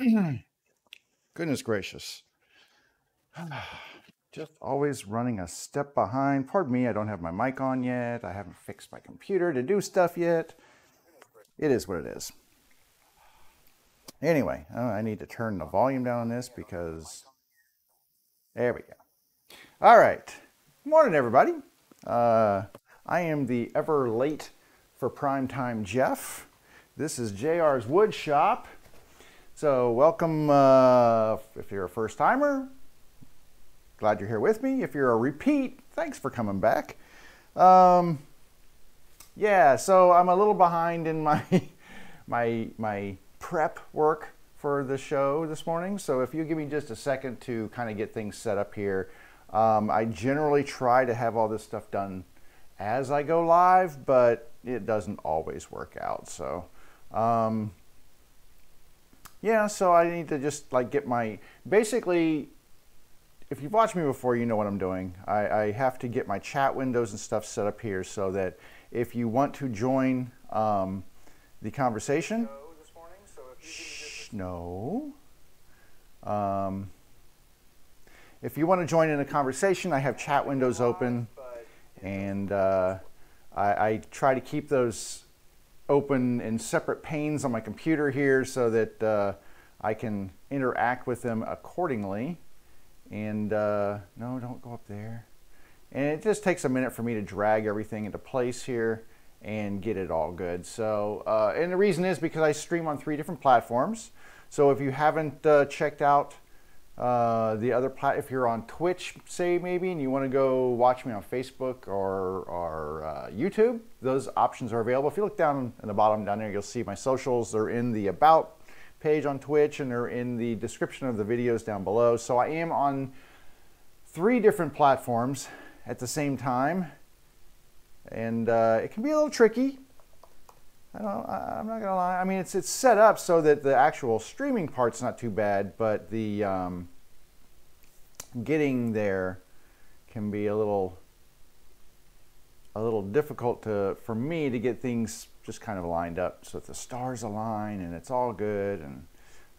Goodness gracious. Just always running a step behind. Pardon me, I don't have my mic on yet. I haven't fixed my computer to do stuff yet. It is what it is. Anyway, I need to turn the volume down on this because there we go. All right. Morning, everybody. Uh, I am the ever late for primetime Jeff. This is JR's Wood Shop. So, welcome uh, if you're a first timer. Glad you're here with me. If you're a repeat, thanks for coming back. Um, yeah, so I'm a little behind in my my my prep work for the show this morning. So if you give me just a second to kind of get things set up here, um, I generally try to have all this stuff done as I go live, but it doesn't always work out. So um, yeah, so I need to just like get my basically. If you've watched me before, you know what I'm doing. I, I have to get my chat windows and stuff set up here so that if you want to join um, the conversation, Shh, no. Um, if you want to join in a conversation, I have chat windows open, and uh, I, I, try to keep those open in separate panes on my computer here so that uh, I can interact with them accordingly. And uh, no, don't go up there. And it just takes a minute for me to drag everything into place here and get it all good. So, uh, and the reason is because I stream on three different platforms. So if you haven't uh, checked out uh, the other plat, if you're on Twitch, say maybe, and you want to go watch me on Facebook or, or uh, YouTube, those options are available. If you look down in the bottom down there, you'll see my socials. They're in the About page on Twitch and they're in the description of the videos down below. So I am on three different platforms at the same time and uh, it can be a little tricky. I don't, I, am not gonna lie. I mean, it's it's set up so that the actual streaming part's not too bad, but the um, getting there can be a little a little difficult to for me to get things just kind of lined up so that the stars align and it's all good. And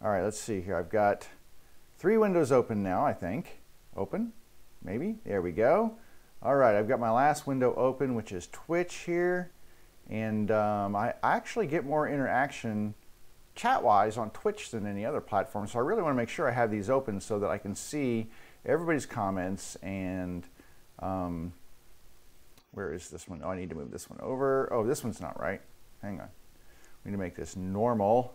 all right, let's see here. I've got three windows open now. I think open, maybe. There we go. All right, I've got my last window open, which is Twitch here. And um, I, I actually get more interaction chat-wise on Twitch than any other platform. So I really want to make sure I have these open so that I can see everybody's comments and um, where is this one? Oh, I need to move this one over. Oh, this one's not right. Hang on. We need to make this normal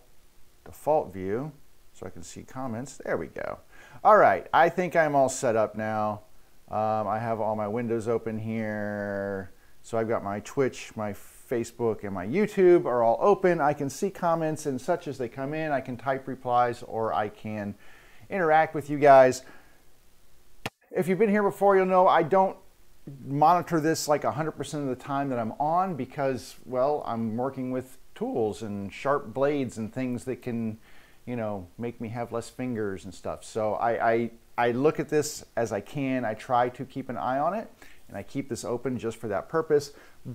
default view so I can see comments. There we go. All right, I think I'm all set up now. Um, I have all my windows open here. So I've got my Twitch, my Facebook, and my YouTube are all open. I can see comments and such as they come in. I can type replies or I can interact with you guys. If you've been here before, you'll know I don't monitor this like 100% of the time that I'm on because, well, I'm working with tools and sharp blades and things that can, you know, make me have less fingers and stuff. So I, I I look at this as I can. I try to keep an eye on it and I keep this open just for that purpose,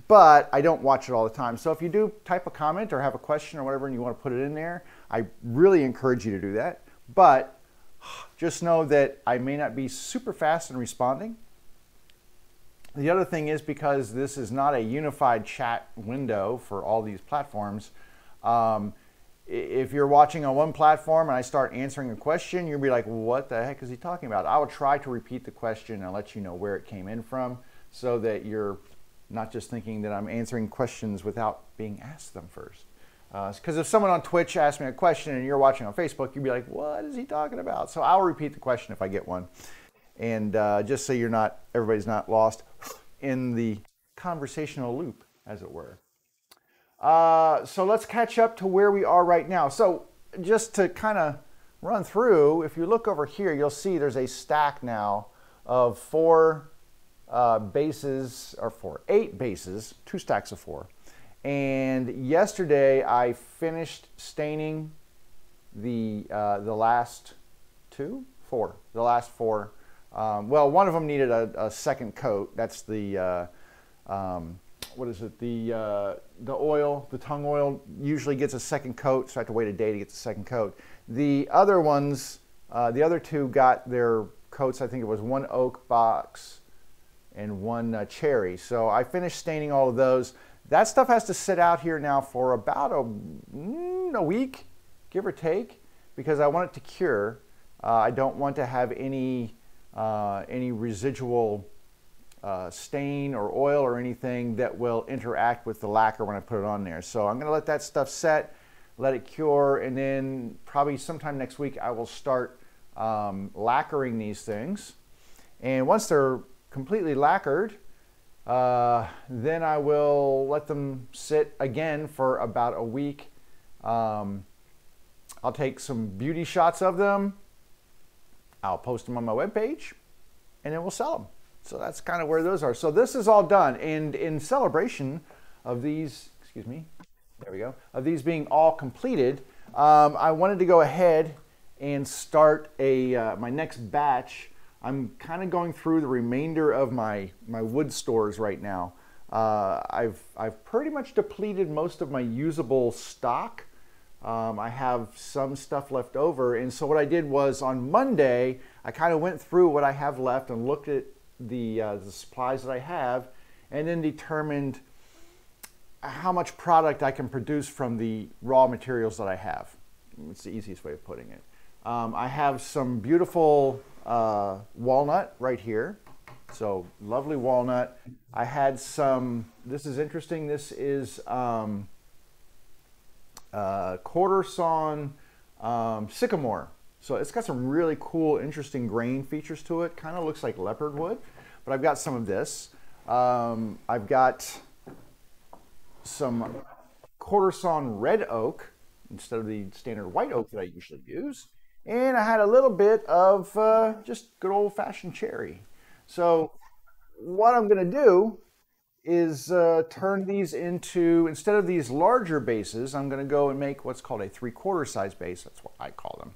but I don't watch it all the time. So if you do type a comment or have a question or whatever and you want to put it in there, I really encourage you to do that. But just know that I may not be super fast in responding. The other thing is because this is not a unified chat window for all these platforms, um, if you're watching on one platform and I start answering a question, you'll be like, what the heck is he talking about? I will try to repeat the question and let you know where it came in from so that you're not just thinking that I'm answering questions without being asked them first. Because uh, if someone on Twitch asks me a question and you're watching on Facebook, you'd be like, what is he talking about? So I'll repeat the question if I get one. And uh, just so you're not, everybody's not lost in the conversational loop, as it were. Uh, so let's catch up to where we are right now. So just to kind of run through, if you look over here, you'll see there's a stack now of four uh, bases, or four, eight bases, two stacks of four. And yesterday I finished staining the, uh, the last two, four, the last four. Um, well, one of them needed a, a, second coat. That's the uh, um, what is it? The uh, the oil, the tung oil usually gets a second coat, so I have to wait a day to get the second coat. The other ones, uh, the other two got their coats. I think it was one oak box and one uh, cherry. So I finished staining all of those. That stuff has to sit out here now for about a, mm, a week, give or take, because I want it to cure. Uh, I don't want to have any uh, any residual uh, stain or oil or anything that will interact with the lacquer when I put it on there. So I'm going to let that stuff set, let it cure, and then probably sometime next week I will start um, lacquering these things. And once they're completely lacquered, uh, then I will let them sit again for about a week. Um, I'll take some beauty shots of them. I'll post them on my webpage, and then we'll sell them. So that's kind of where those are. So this is all done. And in celebration of these, excuse me, there we go, of these being all completed, um, I wanted to go ahead and start a uh, my next batch. I'm kind of going through the remainder of my, my wood stores right now. Uh, I've, I've pretty much depleted most of my usable stock. Um, I have some stuff left over. And so what I did was on Monday, I kind of went through what I have left and looked at the, uh, the supplies that I have and then determined how much product I can produce from the raw materials that I have. It's the easiest way of putting it. Um, I have some beautiful uh, walnut right here. So lovely walnut. I had some, this is interesting. This is um, uh, quarter sawn um, sycamore. So it's got some really cool, interesting grain features to it. Kind of looks like leopard wood, but I've got some of this. Um, I've got some quarter sawn red oak instead of the standard white oak that I usually use. And I had a little bit of uh, just good old fashioned cherry. So what I'm going to do is uh, turn these into, instead of these larger bases, I'm going to go and make what's called a three quarter size base. That's what I call them.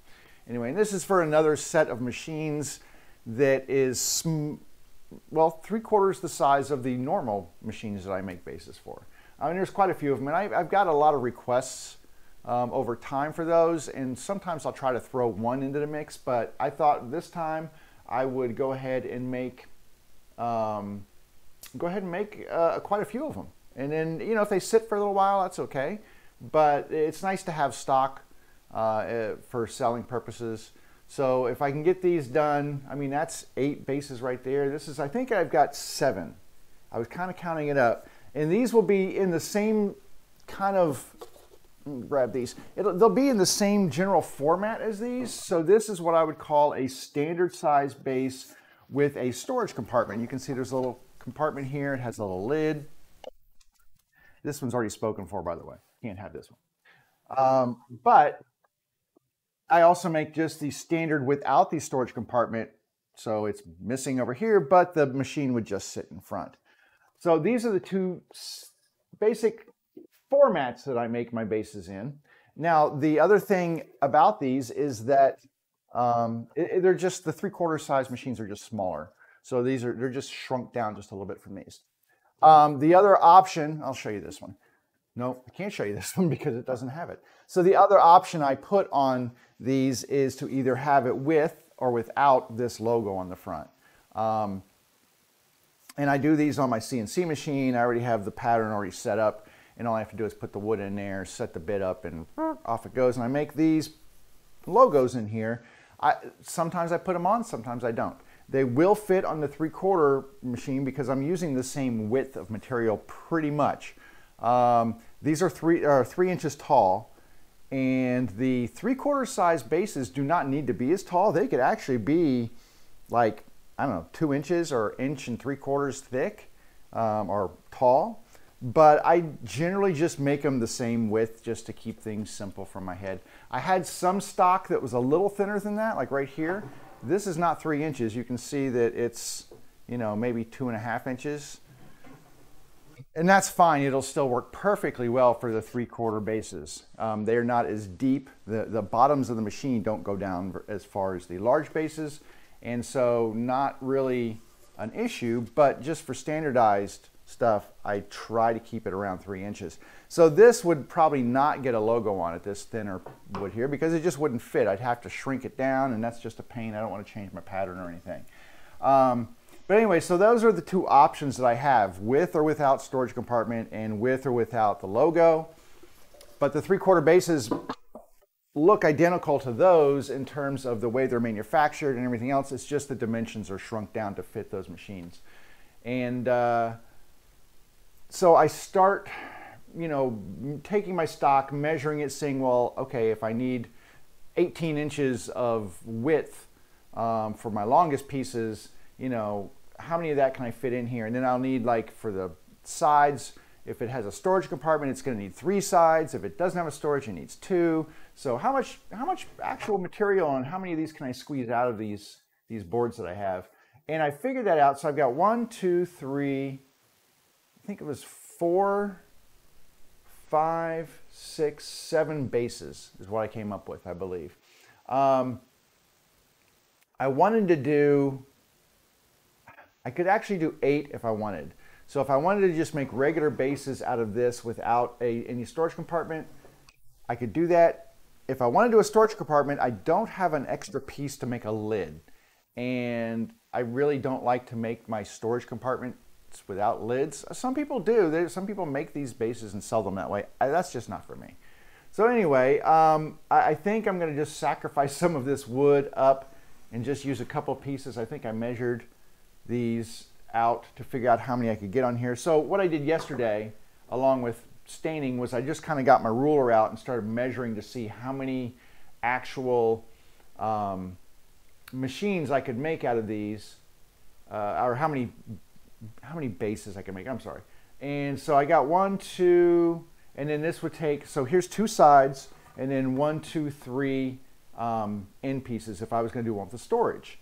Anyway, and this is for another set of machines that is, well, three quarters the size of the normal machines that I make bases for. I mean, there's quite a few of them, and I, have got a lot of requests um, over time for those, and sometimes I'll try to throw one into the mix, but I thought this time I would go ahead and make, um, go ahead and make uh, quite a few of them. And then, you know, if they sit for a little while, that's okay. But it's nice to have stock uh, eh, for selling purposes. So if I can get these done, I mean, that's eight bases right there. This is, I think I've got seven. I was kind of counting it up. And these will be in the same kind of, grab these. It'll, they'll be in the same general format as these. So this is what I would call a standard size base with a storage compartment. You can see there's a little compartment here. It has a little lid. This one's already spoken for, by the way. Can't have this one. Um, but I also make just the standard without the storage compartment. So it's missing over here, but the machine would just sit in front. So these are the two basic formats that I make my bases in. Now, the other thing about these is that um, it, they're just the three quarter size machines are just smaller. So these are, they're just shrunk down just a little bit from these. Um, the other option, I'll show you this one. No, I can't show you this one because it doesn't have it. So the other option I put on these is to either have it with or without this logo on the front. Um, and I do these on my CNC machine. I already have the pattern already set up and all I have to do is put the wood in there, set the bit up and off it goes. And I make these logos in here. I, sometimes I put them on, sometimes I don't. They will fit on the three quarter machine because I'm using the same width of material pretty much. Um, these are three, are three inches tall and the three quarter size bases do not need to be as tall. They could actually be like, I don't know, two inches or inch and three quarters thick um, or tall. But I generally just make them the same width just to keep things simple from my head. I had some stock that was a little thinner than that, like right here. This is not three inches. You can see that it's, you know, maybe two and a half inches and that's fine. It'll still work perfectly well for the three quarter bases. Um, they're not as deep. The, the bottoms of the machine don't go down as far as the large bases. And so not really an issue, but just for standardized stuff, I try to keep it around three inches. So this would probably not get a logo on it, this thinner wood here, because it just wouldn't fit. I'd have to shrink it down, and that's just a pain. I don't want to change my pattern or anything. Um, but anyway, so those are the two options that I have, with or without storage compartment and with or without the logo. But the three-quarter bases look identical to those in terms of the way they're manufactured and everything else. It's just the dimensions are shrunk down to fit those machines. And uh, so I start, you know, taking my stock, measuring it, saying, well, okay, if I need 18 inches of width um, for my longest pieces, you know, how many of that can I fit in here? And then I'll need like for the sides, if it has a storage compartment, it's going to need three sides. If it doesn't have a storage, it needs two. So how much how much actual material and how many of these can I squeeze out of these these boards that I have? And I figured that out. So I've got one, two, three, I think it was four, five, six, seven bases is what I came up with, I believe. Um, I wanted to do, I could actually do eight if I wanted. So if I wanted to just make regular bases out of this without a, any storage compartment, I could do that. If I want to do a storage compartment, I don't have an extra piece to make a lid. And I really don't like to make my storage compartment without lids. Some people do. some people make these bases and sell them that way. I, that's just not for me. So anyway, um, I, I, think I'm going to just sacrifice some of this wood up and just use a couple pieces. I think I measured these out to figure out how many I could get on here. So what I did yesterday, along with staining, was I just kind of got my ruler out and started measuring to see how many actual um, machines I could make out of these, uh, or how many how many bases I could make. I'm sorry. And so I got one, two, and then this would take. So here's two sides, and then one, two, three um, end pieces if I was going to do one the storage.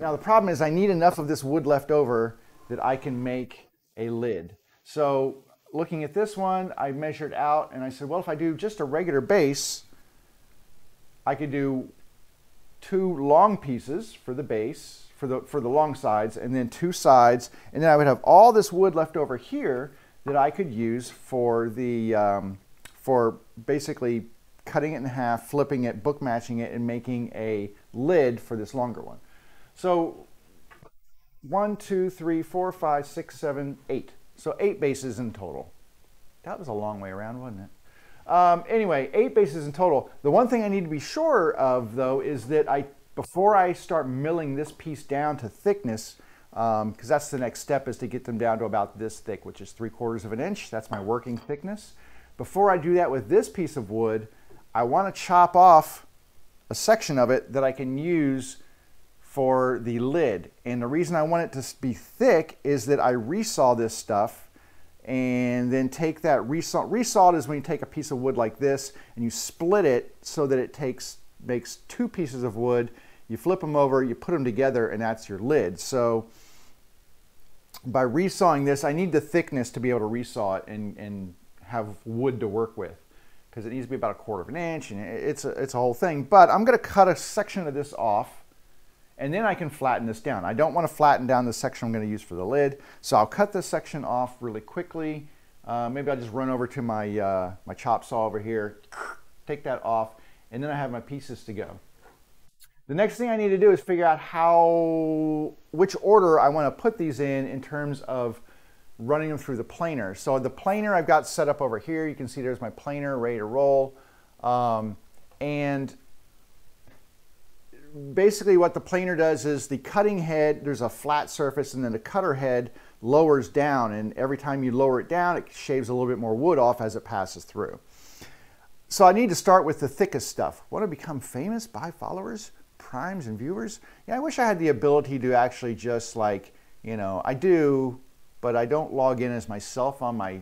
Now the problem is I need enough of this wood left over that I can make a lid. So looking at this one, I measured out and I said, well, if I do just a regular base, I could do two long pieces for the base, for the, for the long sides, and then two sides, and then I would have all this wood left over here that I could use for the, um, for basically cutting it in half, flipping it, book matching it, and making a lid for this longer one. So one, two, three, four, five, six, seven, eight. So eight bases in total. That was a long way around, wasn't it? Um, anyway, eight bases in total. The one thing I need to be sure of, though, is that I, before I start milling this piece down to thickness, because um, that's the next step, is to get them down to about this thick, which is three quarters of an inch. That's my working thickness. Before I do that with this piece of wood, I want to chop off a section of it that I can use for the lid. And the reason I want it to be thick is that I resaw this stuff and then take that resaw. Resawed is when you take a piece of wood like this and you split it so that it takes makes two pieces of wood. You flip them over, you put them together, and that's your lid. So by resawing this, I need the thickness to be able to resaw it and, and have wood to work with because it needs to be about a quarter of an inch and it's a, it's a whole thing. But I'm going to cut a section of this off and then I can flatten this down. I don't want to flatten down the section I'm going to use for the lid, so I'll cut this section off really quickly. Uh, maybe I'll just run over to my, uh, my chop saw over here, take that off, and then I have my pieces to go. The next thing I need to do is figure out how, which order I want to put these in in terms of running them through the planer. So the planer I've got set up over here. You can see there's my planer ready to roll. Um, and basically what the planer does is the cutting head, there's a flat surface and then the cutter head lowers down and every time you lower it down, it shaves a little bit more wood off as it passes through. So I need to start with the thickest stuff. Want to become famous by followers, primes, and viewers? Yeah, I wish I had the ability to actually just like, you know, I do, but I don't log in as myself on my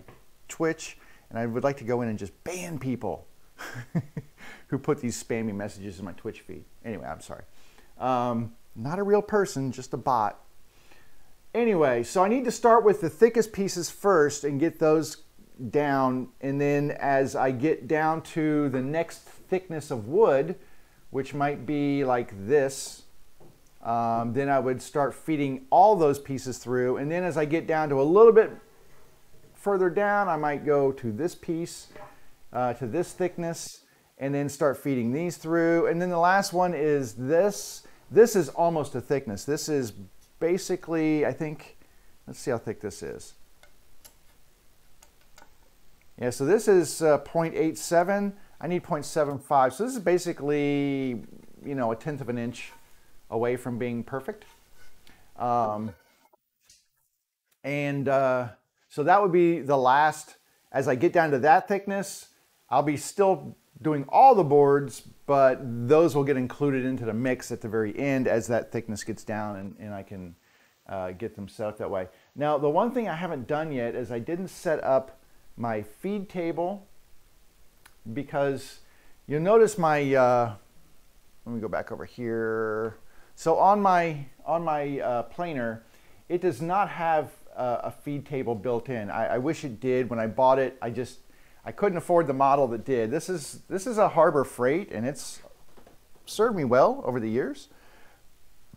Twitch, and I would like to go in and just ban people. who put these spammy messages in my Twitch feed. Anyway, I'm sorry. Um, not a real person, just a bot. Anyway, so I need to start with the thickest pieces first and get those down. And then as I get down to the next thickness of wood, which might be like this, Um, then I would start feeding all those pieces through. And then as I get down to a little bit further down, I might go to this piece, uh, to this thickness, and then start feeding these through. And then the last one is this. This is almost a thickness. This is basically, I think, let's see how thick this is. Yeah, so this is uh, 0.87. I need 0.75. So this is basically, you know, a tenth of an inch away from being perfect. Um, and uh, so that would be the last, as I get down to that thickness, I'll be still doing all the boards, but those will get included into the mix at the very end as that thickness gets down and, and I can uh, get them set up that way. Now, the one thing I haven't done yet is I didn't set up my feed table because you'll notice my, uh, let me go back over here. So on my, on my uh, planer, it does not have uh, a feed table built in. I, I, wish it did. When I bought it, I just, I couldn't afford the model that did. This is, this is a Harbor Freight and it's served me well over the years.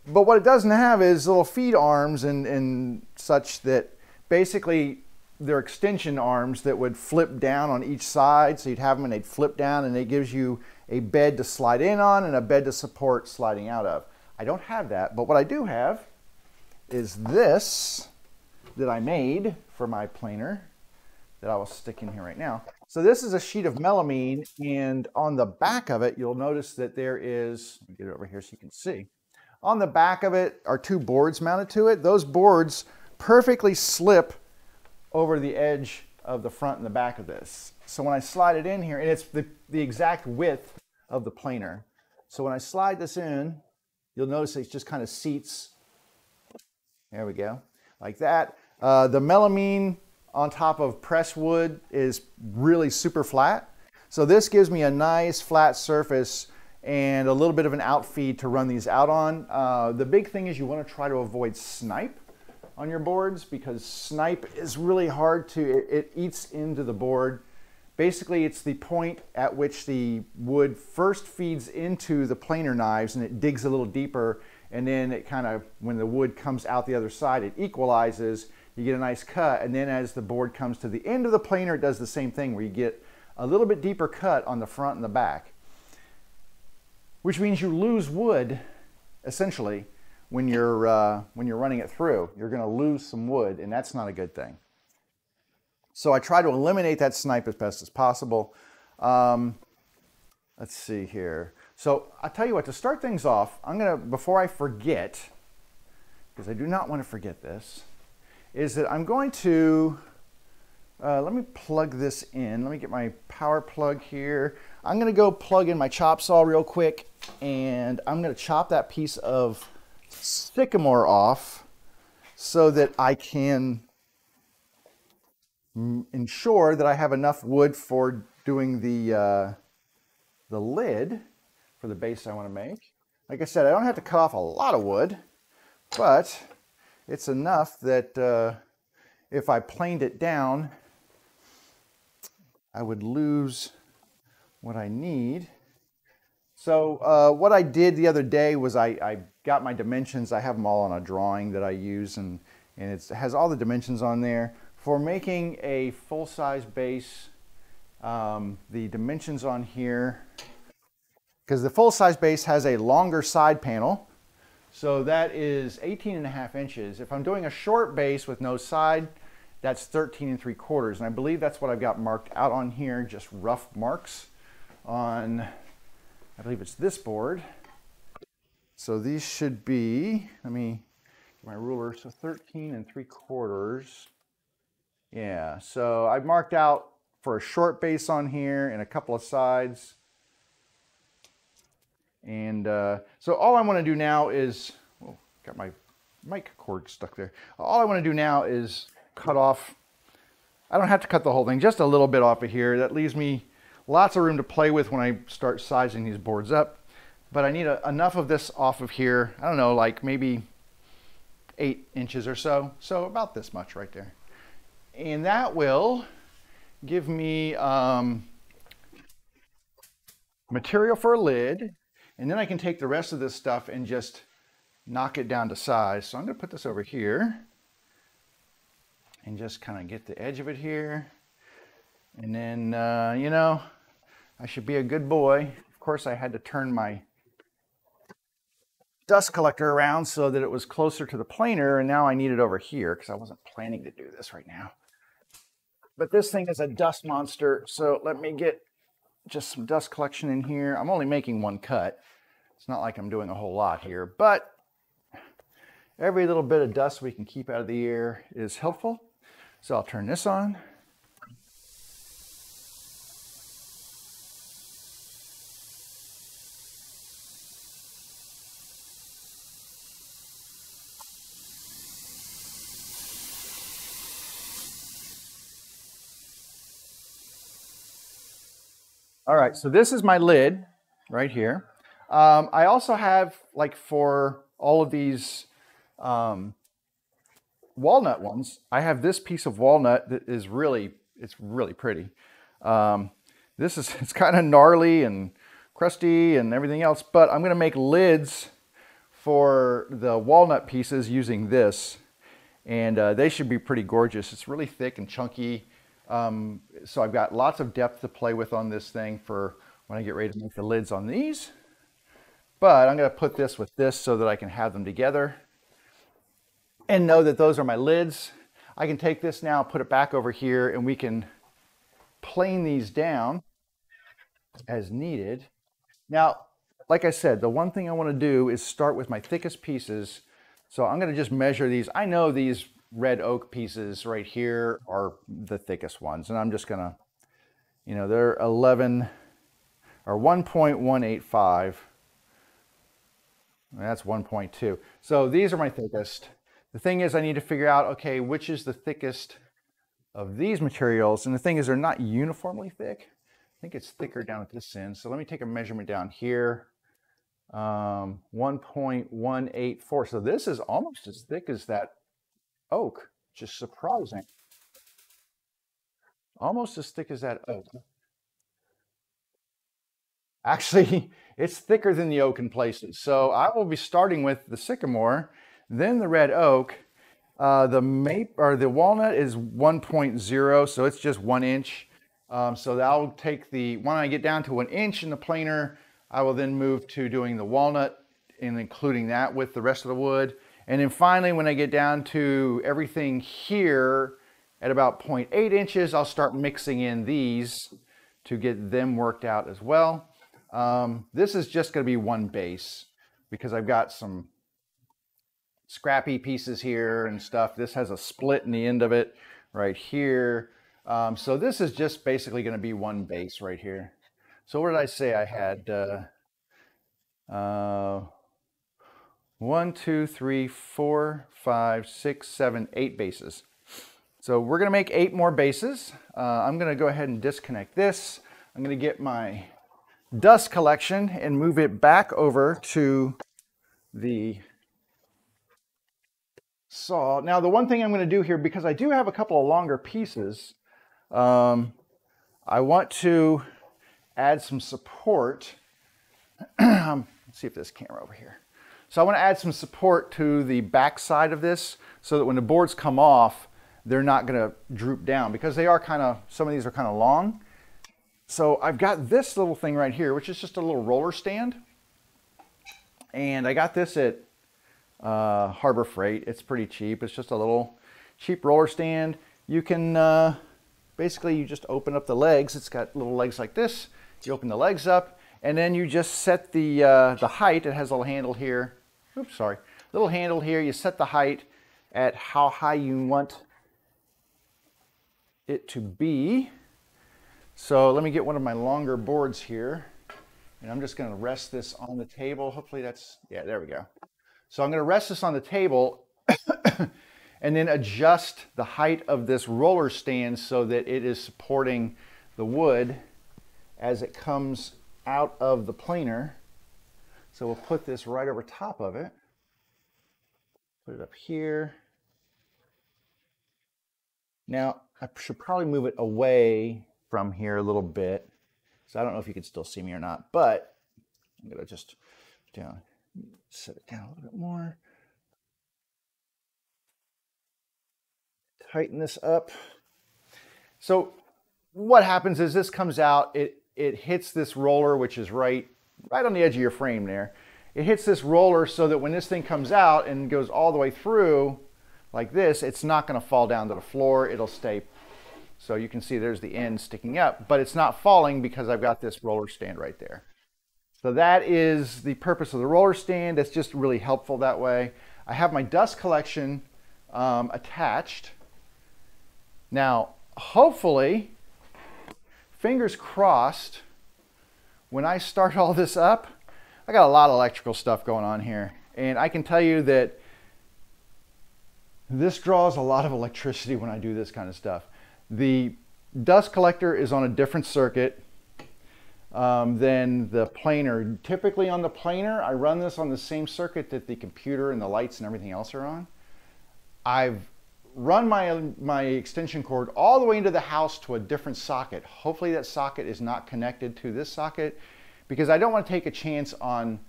But what it doesn't have is little feed arms and, and such that basically they're extension arms that would flip down on each side. So you'd have them and they'd flip down and it gives you a bed to slide in on and a bed to support sliding out of. I don't have that, but what I do have is this that I made for my planer that I will stick in here right now. So this is a sheet of melamine and on the back of it, you'll notice that there is, get it over here so you can see. On the back of it are two boards mounted to it. Those boards perfectly slip over the edge of the front and the back of this. So when I slide it in here, and it's the, the exact width of the planer. So when I slide this in, you'll notice it just kind of seats. There we go, like that. Uh, the melamine on top of press wood is really super flat. So this gives me a nice flat surface and a little bit of an outfeed to run these out on. Uh, the big thing is you want to try to avoid snipe on your boards because snipe is really hard to, it, it eats into the board. Basically, it's the point at which the wood first feeds into the planer knives and it digs a little deeper and then it kind of, when the wood comes out the other side, it equalizes, you get a nice cut, and then as the board comes to the end of the planer, it does the same thing where you get a little bit deeper cut on the front and the back, which means you lose wood, essentially, when you're, uh, when you're running it through. You're going to lose some wood, and that's not a good thing. So I try to eliminate that snipe as best as possible. Um, let's see here. So I'll tell you what, to start things off, I'm going to, before I forget, because I do not want to forget this, is that I'm going to, uh, let me plug this in. Let me get my power plug here. I'm going to go plug in my chop saw real quick, and I'm going to chop that piece of sycamore off so that I can ensure that I have enough wood for doing the, uh, the lid for the base I want to make. Like I said, I don't have to cut off a lot of wood, but it's enough that uh, if I planed it down, I would lose what I need. So uh, what I did the other day was I, I, got my dimensions. I have them all on a drawing that I use and, and it has all the dimensions on there. For making a full-size base, um, the dimensions on here, because the full-size base has a longer side panel, so that is 18 and a half inches. If I'm doing a short base with no side, that's 13 and 3 quarters. And I believe that's what I've got marked out on here, just rough marks on I believe it's this board. So these should be, let me get my ruler, so 13 and 3 quarters. Yeah, so I've marked out for a short base on here and a couple of sides. And uh, so all I want to do now is, oh, got my mic cord stuck there. All I want to do now is cut off, I don't have to cut the whole thing, just a little bit off of here. That leaves me Lots of room to play with when I start sizing these boards up, but I need a, enough of this off of here. I don't know, like maybe eight inches or so. So about this much right there. And that will give me um, material for a lid. And then I can take the rest of this stuff and just knock it down to size. So I'm to put this over here and just kind of get the edge of it here. And then, uh, you know, I should be a good boy. Of course, I had to turn my dust collector around so that it was closer to the planer, and now I need it over here because I wasn't planning to do this right now. But this thing is a dust monster, so let me get just some dust collection in here. I'm only making one cut. It's not like I'm doing a whole lot here, but every little bit of dust we can keep out of the air is helpful. So I'll turn this on. All right, so this is my lid right here. Um, I also have, like for all of these um, walnut ones, I have this piece of walnut that is really, it's really pretty. Um, this is, it's kind of gnarly and crusty and everything else, but I'm gonna make lids for the walnut pieces using this. And uh, they should be pretty gorgeous. It's really thick and chunky. Um, so I've got lots of depth to play with on this thing for when I get ready to make the lids on these. But I'm going to put this with this so that I can have them together and know that those are my lids. I can take this now, put it back over here, and we can plane these down as needed. Now, like I said, the one thing I want to do is start with my thickest pieces. So I'm going to just measure these. I know these red oak pieces right here are the thickest ones. And I'm just gonna, you know, they're 11 or 1.185. That's 1.2. So these are my thickest. The thing is I need to figure out, okay, which is the thickest of these materials. And the thing is they're not uniformly thick. I think it's thicker down at this end. So let me take a measurement down here. Um, 1.184. So this is almost as thick as that oak. Just surprising. Almost as thick as that oak. Actually, it's thicker than the oak in places. So I will be starting with the sycamore, then the red oak. Uh, the mape or the walnut is 1.0, so it's just one inch. Um, so I'll take the, when I get down to an inch in the planer, I will then move to doing the walnut and including that with the rest of the wood. And then finally, when I get down to everything here at about 0.8 inches, I'll start mixing in these to get them worked out as well. Um, this is just gonna be one base because I've got some scrappy pieces here and stuff. This has a split in the end of it right here. Um, so this is just basically gonna be one base right here. So what did I say I had? Uh, uh, one, two, three, four, five, six, seven, eight bases. So we're gonna make eight more bases. Uh, I'm gonna go ahead and disconnect this. I'm gonna get my dust collection and move it back over to the saw. Now the one thing I'm gonna do here, because I do have a couple of longer pieces, um, I want to add some support. Let's see if this camera over here. So I want to add some support to the back side of this so that when the boards come off, they're not going to droop down because they are kind of, some of these are kind of long. So I've got this little thing right here, which is just a little roller stand. And I got this at uh, Harbor Freight. It's pretty cheap. It's just a little cheap roller stand. You can, uh, basically you just open up the legs. It's got little legs like this. You open the legs up and then you just set the, uh, the height. It has a little handle here oops, sorry, little handle here. You set the height at how high you want it to be. So let me get one of my longer boards here. And I'm just going to rest this on the table. Hopefully that's, yeah, there we go. So I'm going to rest this on the table and then adjust the height of this roller stand so that it is supporting the wood as it comes out of the planer. So we'll put this right over top of it. Put it up here. Now, I should probably move it away from here a little bit. So I don't know if you can still see me or not, but I'm gonna just down. Set it down a little bit more. Tighten this up. So what happens is this comes out, it, it hits this roller, which is right, right on the edge of your frame there. It hits this roller so that when this thing comes out and goes all the way through like this, it's not gonna fall down to the floor. It'll stay. So you can see there's the end sticking up, but it's not falling because I've got this roller stand right there. So that is the purpose of the roller stand. It's just really helpful that way. I have my dust collection um, attached. Now, hopefully, fingers crossed, when I start all this up, I got a lot of electrical stuff going on here. And I can tell you that this draws a lot of electricity when I do this kind of stuff. The dust collector is on a different circuit um, than the planer. Typically on the planer, I run this on the same circuit that the computer and the lights and everything else are on. I've run my, my extension cord all the way into the house to a different socket. Hopefully that socket is not connected to this socket because I don't want to take a chance on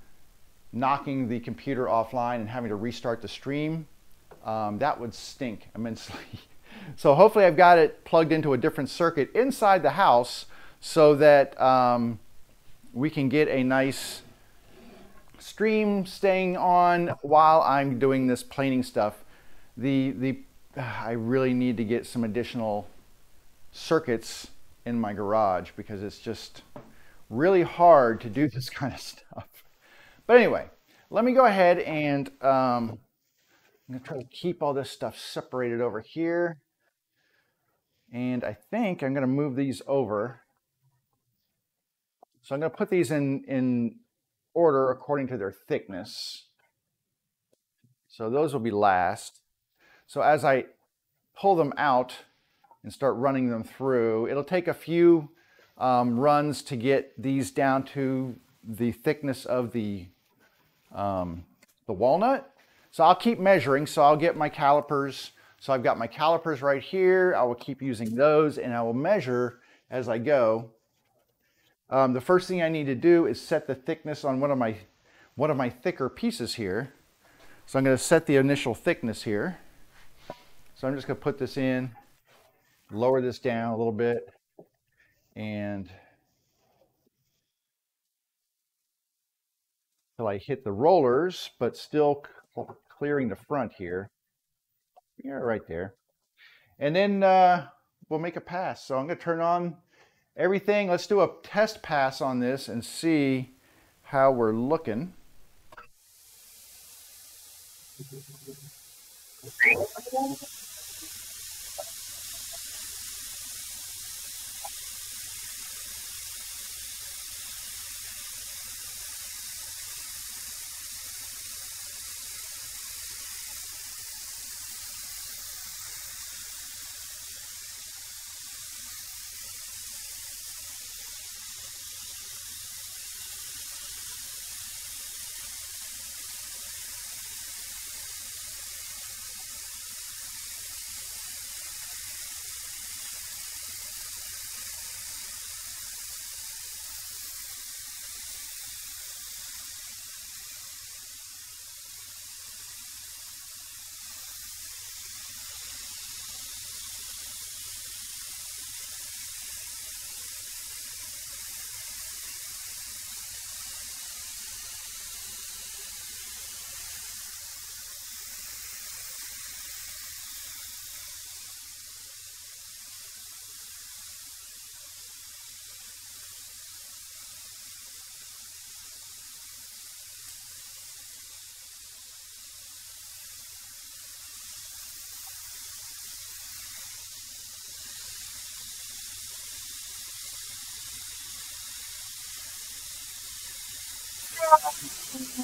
knocking the computer offline and having to restart the stream. Um, that would stink immensely. so hopefully I've got it plugged into a different circuit inside the house so that um, we can get a nice stream staying on while I'm doing this planing stuff. The, the, I really need to get some additional circuits in my garage because it's just really hard to do this kind of stuff. But anyway, let me go ahead and um, I'm gonna try to keep all this stuff separated over here. And I think I'm gonna move these over so I'm going to put these in, in order according to their thickness. So those will be last. So as I pull them out and start running them through, it'll take a few um, runs to get these down to the thickness of the, um, the walnut. So I'll keep measuring. So I'll get my calipers. So I've got my calipers right here. I will keep using those and I will measure as I go um, the first thing I need to do is set the thickness on one of my one of my thicker pieces here. So I'm going to set the initial thickness here. So I'm just going to put this in, lower this down a little bit, and till I hit the rollers, but still clearing the front here. Yeah, right there. And then uh, we'll make a pass. So I'm going to turn on everything. Let's do a test pass on this and see how we're looking.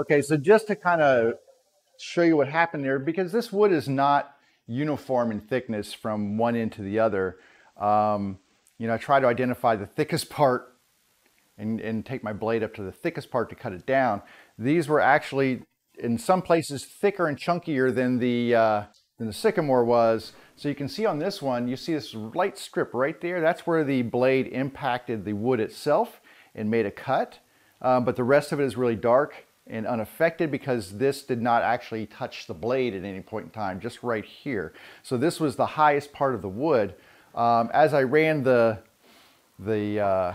Okay, so just to kind of show you what happened there, because this wood is not uniform in thickness from one end to the other, um, you know, I try to identify the thickest part and, and take my blade up to the thickest part to cut it down. These were actually, in some places, thicker and chunkier than the, uh, than the sycamore was. So you can see on this one, you see this light strip right there. That's where the blade impacted the wood itself and made a cut. Um, but the rest of it is really dark and unaffected because this did not actually touch the blade at any point in time, just right here. So this was the highest part of the wood. Um, as I ran the, the uh,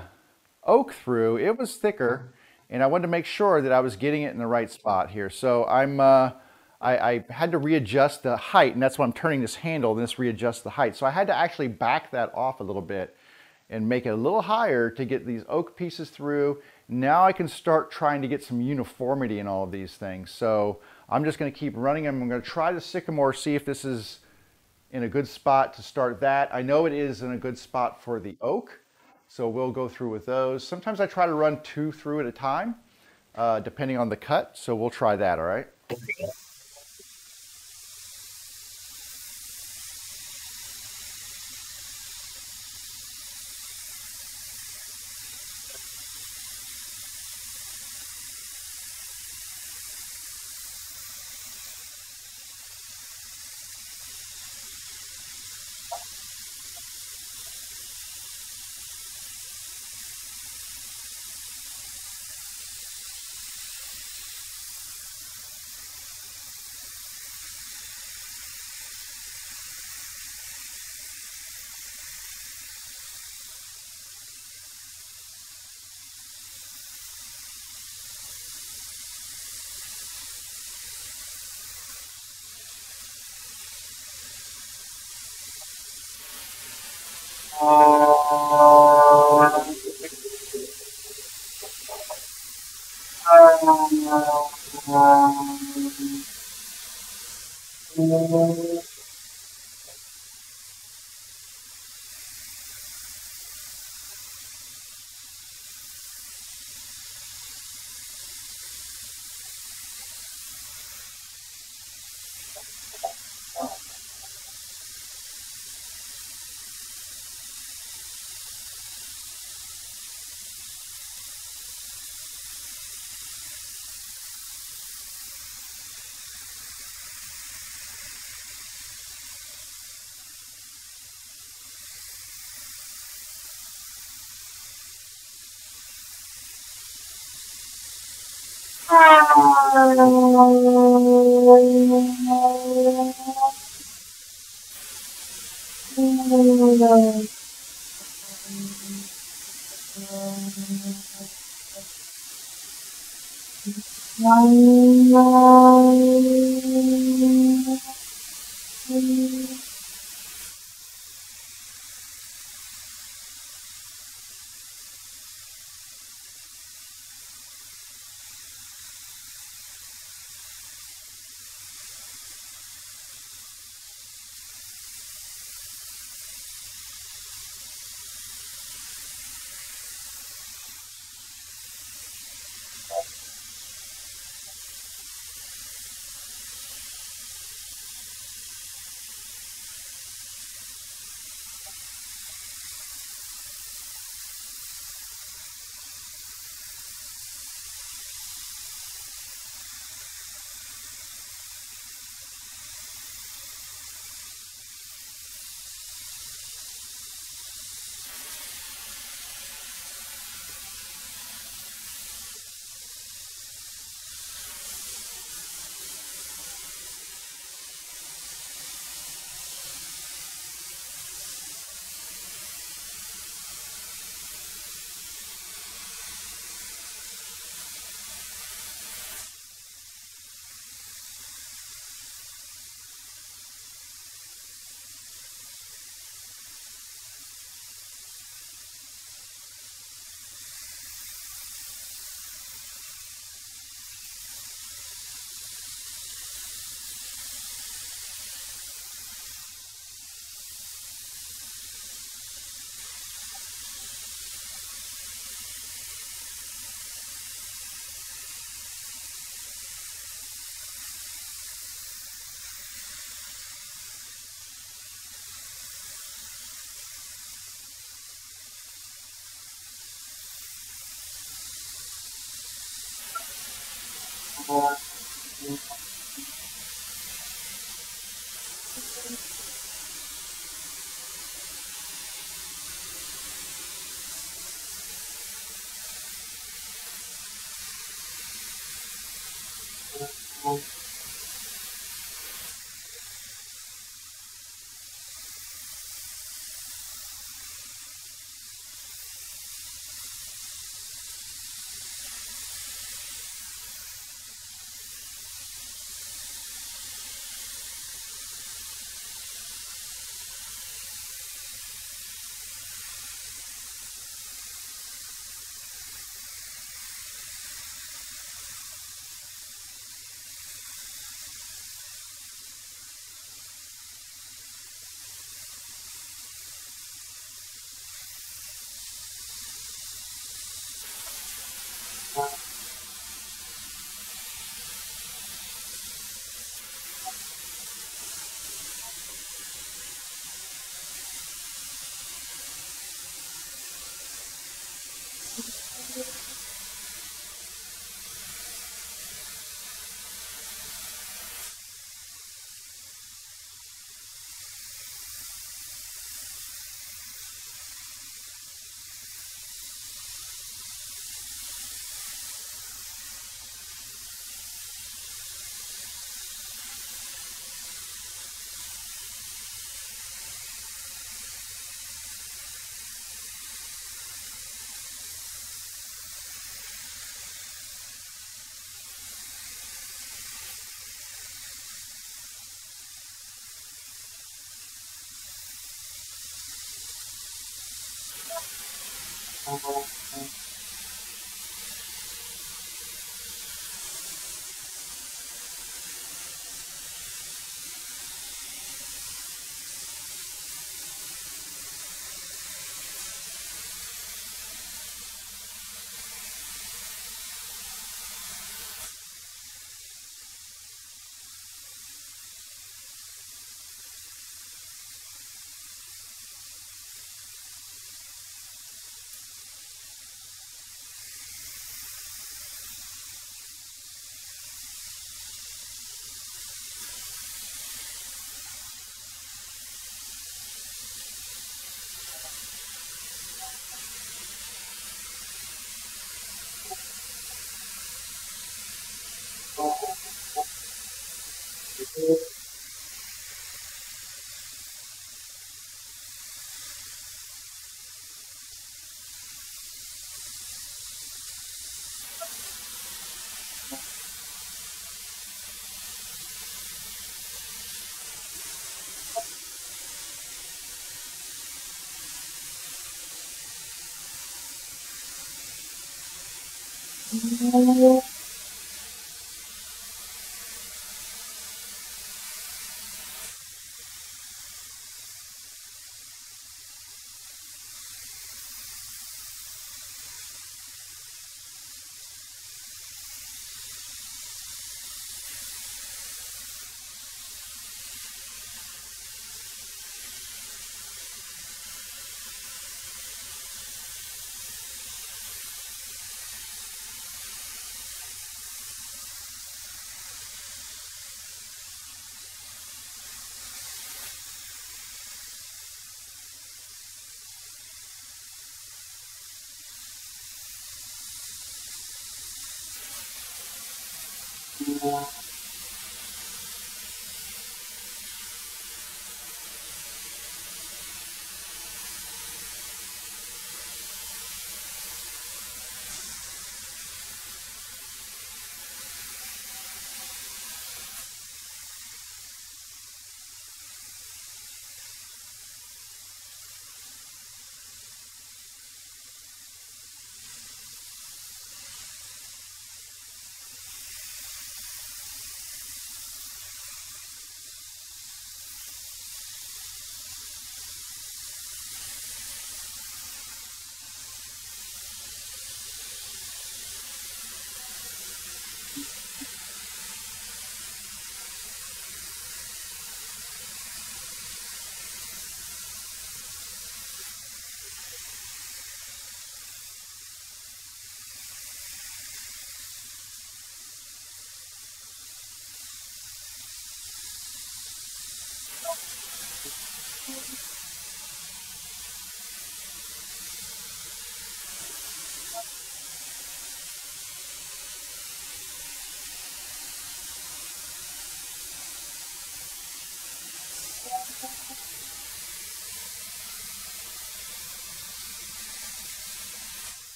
oak through, it was thicker and I wanted to make sure that I was getting it in the right spot here. So I'm, uh, I, I, had to readjust the height and that's why I'm turning this handle and this readjusts the height. So I had to actually back that off a little bit and make it a little higher to get these oak pieces through now I can start trying to get some uniformity in all of these things. So I'm just going to keep running them. I'm going to try the sycamore, see if this is in a good spot to start that. I know it is in a good spot for the oak. So we'll go through with those. Sometimes I try to run two through at a time, uh, depending on the cut. So we'll try that, all right? One 何?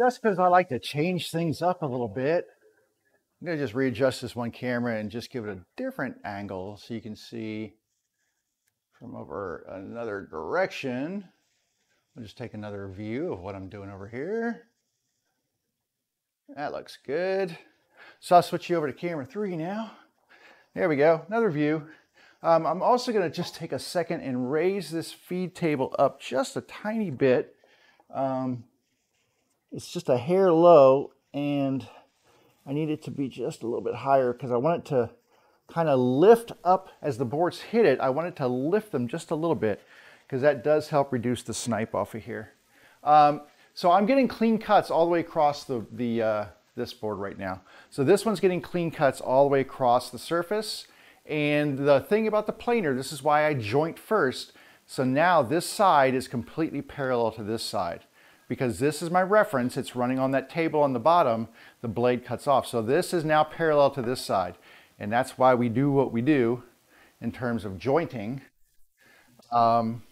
Just because I like to change things up a little bit, I'm going to just readjust this one camera and just give it a different angle so you can see from over another direction. I'll just take another view of what I'm doing over here. That looks good. So I'll switch you over to camera three now. There we go, another view. Um, I'm also gonna just take a second and raise this feed table up just a tiny bit. Um, it's just a hair low and I need it to be just a little bit higher because I want it to kind of lift up as the boards hit it. I want it to lift them just a little bit because that does help reduce the snipe off of here. Um, so I'm getting clean cuts all the way across the, the uh, this board right now. So this one's getting clean cuts all the way across the surface. And the thing about the planer, this is why I joint first. So now this side is completely parallel to this side because this is my reference. It's running on that table on the bottom. The blade cuts off. So this is now parallel to this side. And that's why we do what we do in terms of jointing. Um,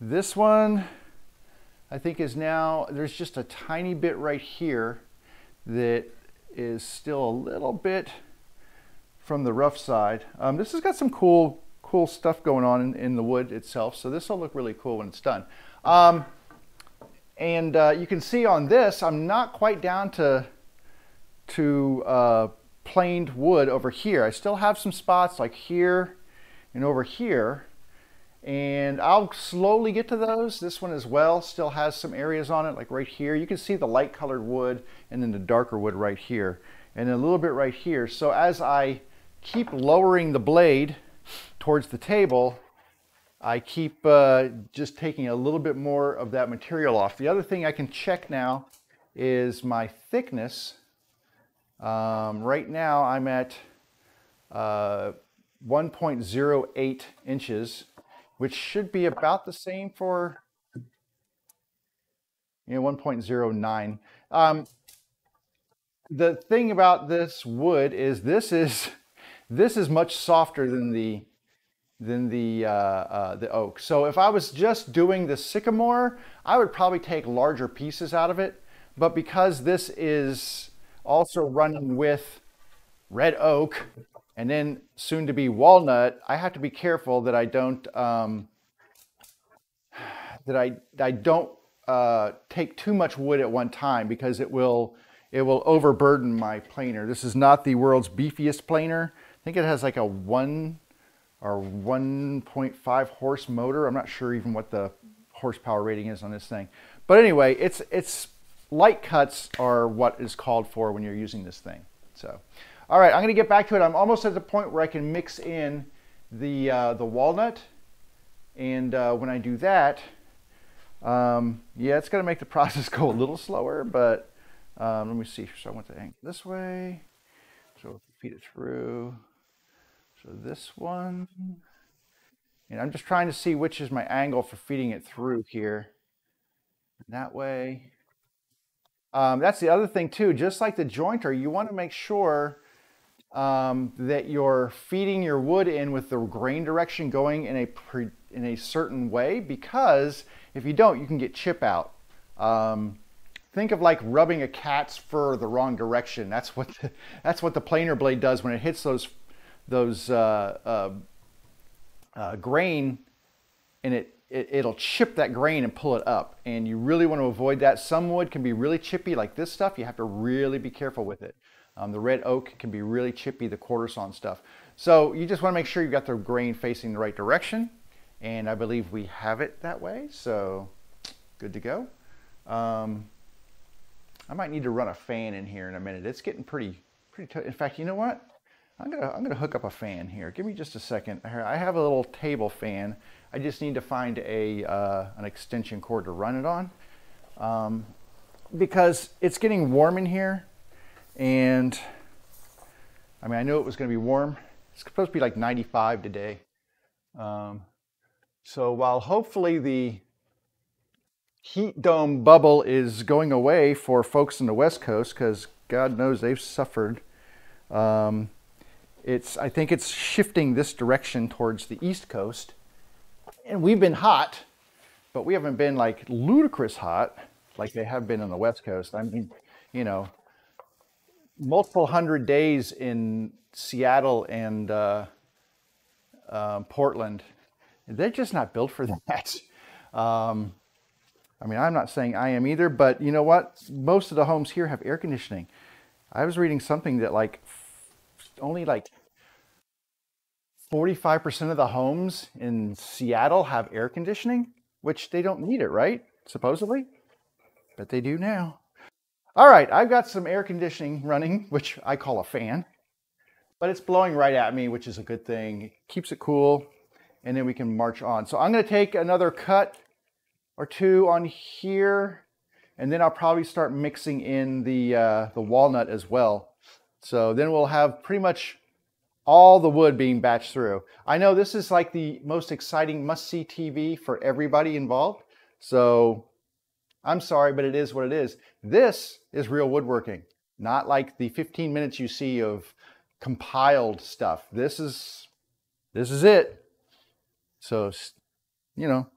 this one, I think is now, there's just a tiny bit right here that is still a little bit from the rough side. Um, this has got some cool, cool stuff going on in, in the wood itself. So this will look really cool when it's done. Um, and uh, you can see on this, I'm not quite down to, to uh, planed wood over here. I still have some spots like here and over here. And I'll slowly get to those. This one as well still has some areas on it, like right here. You can see the light colored wood and then the darker wood right here. And a little bit right here. So as I keep lowering the blade towards the table, I keep uh, just taking a little bit more of that material off. The other thing I can check now is my thickness. Um, right now I'm at uh, 1.08 inches, which should be about the same for you know 1.09. Um, the thing about this wood is this is this is much softer than the than the, uh, uh, the oak. So if I was just doing the sycamore, I would probably take larger pieces out of it. But because this is also running with red oak and then soon to be walnut, I have to be careful that I don't, um, that I, I don't uh, take too much wood at one time because it will, it will overburden my planer. This is not the world's beefiest planer. I think it has like a one our 1.5 horse motor. I'm not sure even what the horsepower rating is on this thing. But anyway, it's, it's light cuts are what is called for when you're using this thing. So, all right, I'm gonna get back to it. I'm almost at the point where I can mix in the, uh, the walnut. And uh, when I do that, um, yeah, it's gonna make the process go a little slower, but um, let me see. So I want to angle this way. So feed it through. So this one, and I'm just trying to see which is my angle for feeding it through here. That way. Um, that's the other thing too, just like the jointer, you want to make sure um, that you're feeding your wood in with the grain direction going in a, pre, in a certain way because if you don't, you can get chip out. Um, think of like rubbing a cat's fur the wrong direction. That's what the, that's what the planer blade does when it hits those those uh, uh, uh, grain and it, it, will chip that grain and pull it up. And you really want to avoid that. Some wood can be really chippy like this stuff. You have to really be careful with it. Um, the red oak can be really chippy, the quarter sawn stuff. So you just want to make sure you've got the grain facing the right direction. And I believe we have it that way. So good to go. Um, I might need to run a fan in here in a minute. It's getting pretty, pretty In fact, you know what? I'm gonna, I'm gonna hook up a fan here. Give me just a second. I have a little table fan. I just need to find a, uh, an extension cord to run it on um, because it's getting warm in here and I mean, I knew it was gonna be warm. It's supposed to be like 95 today. Um, so while hopefully the heat dome bubble is going away for folks in the West Coast because God knows they've suffered. Um, it's, I think it's shifting this direction towards the East Coast. And we've been hot, but we haven't been like ludicrous hot. like they have been on the West Coast. I mean, you know, multiple hundred days in Seattle and uh, uh, Portland. They're just not built for that. Um, I mean, I'm not saying I am either, but you know what? Most of the homes here have air conditioning. I was reading something that like only like 45% of the homes in Seattle have air conditioning, which they don't need it, right? Supposedly. But they do now. All right, I've got some air conditioning running, which I call a fan, but it's blowing right at me, which is a good thing. It keeps it cool, and then we can march on. So I'm gonna take another cut or two on here, and then I'll probably start mixing in the, uh, the walnut as well. So then we'll have pretty much all the wood being batched through. I know this is like the most exciting must-see TV for everybody involved. So I'm sorry, but it is what it is. This is real woodworking, not like the 15 minutes you see of compiled stuff. This is, this is it. So, you know,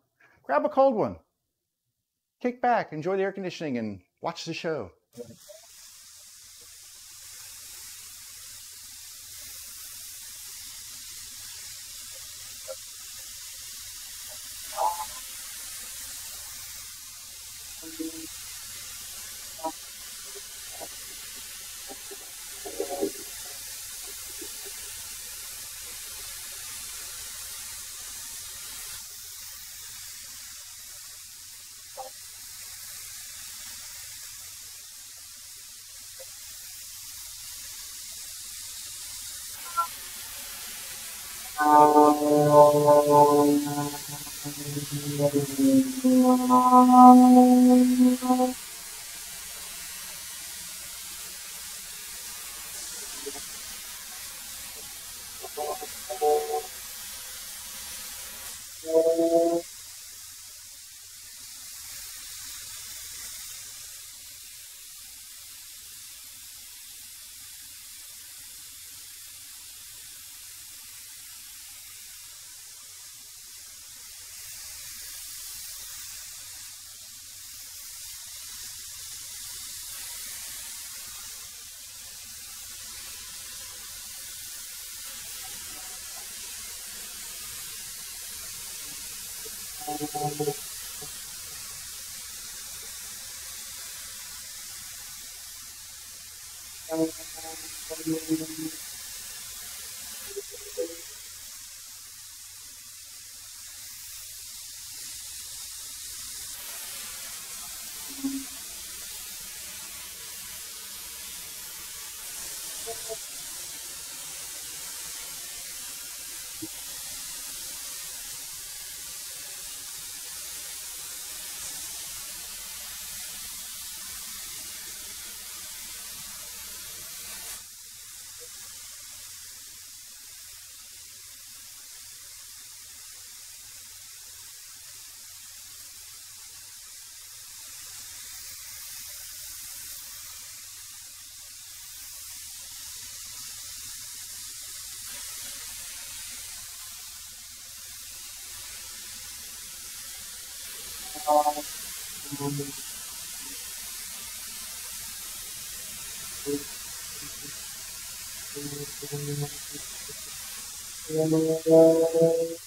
grab a cold one, kick back, enjoy the air conditioning and watch the show. Thank you.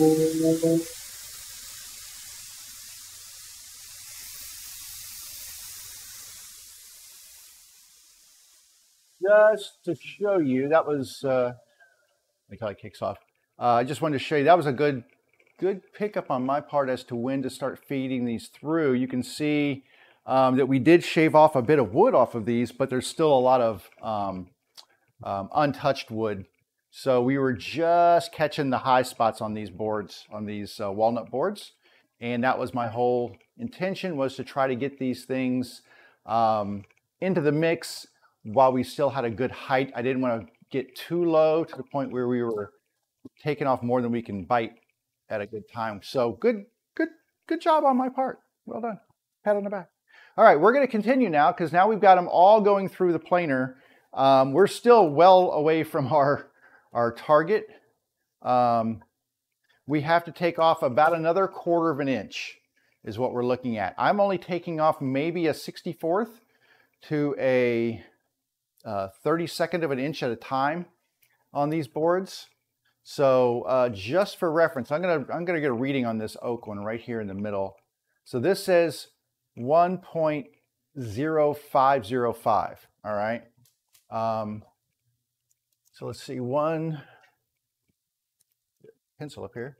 Just to show you, that was, uh, like how it kicks off. Uh, I just wanted to show you, that was a good, good pickup on my part as to when to start feeding these through. You can see um, that we did shave off a bit of wood off of these, but there's still a lot of um, um, untouched wood. So we were just catching the high spots on these boards, on these uh, walnut boards. And that was my whole intention was to try to get these things um, into the mix while we still had a good height. I didn't want to get too low to the point where we were taking off more than we can bite at a good time. So good, good, good job on my part. Well done. Pat on the back. All right, we're going to continue now because now we've got them all going through the planer. Um, we're still well away from our, our target. Um, we have to take off about another quarter of an inch is what we're looking at. I'm only taking off maybe a 64th to a uh, 32nd of an inch at a time on these boards. So uh, just for reference, I'm gonna I'm gonna get a reading on this oak one right here in the middle. So this says 1.0505. All right. Um, so let's see one pencil up here.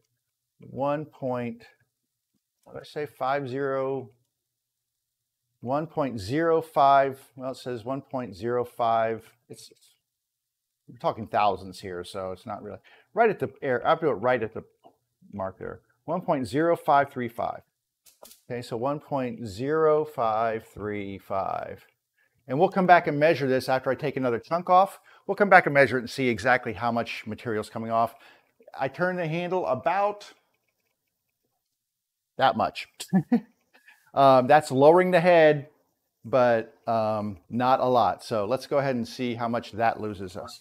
One point. What did I say? Five zero 1.05, well, it says 1.05. It's, we're talking thousands here, so it's not really. Right at the air, I'll do it right at the mark there. 1.0535. Okay, so 1.0535. And we'll come back and measure this after I take another chunk off. We'll come back and measure it and see exactly how much material is coming off. I turn the handle about that much. Um, that's lowering the head, but um, not a lot. So let's go ahead and see how much that loses us.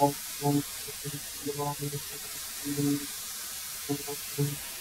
Thank you.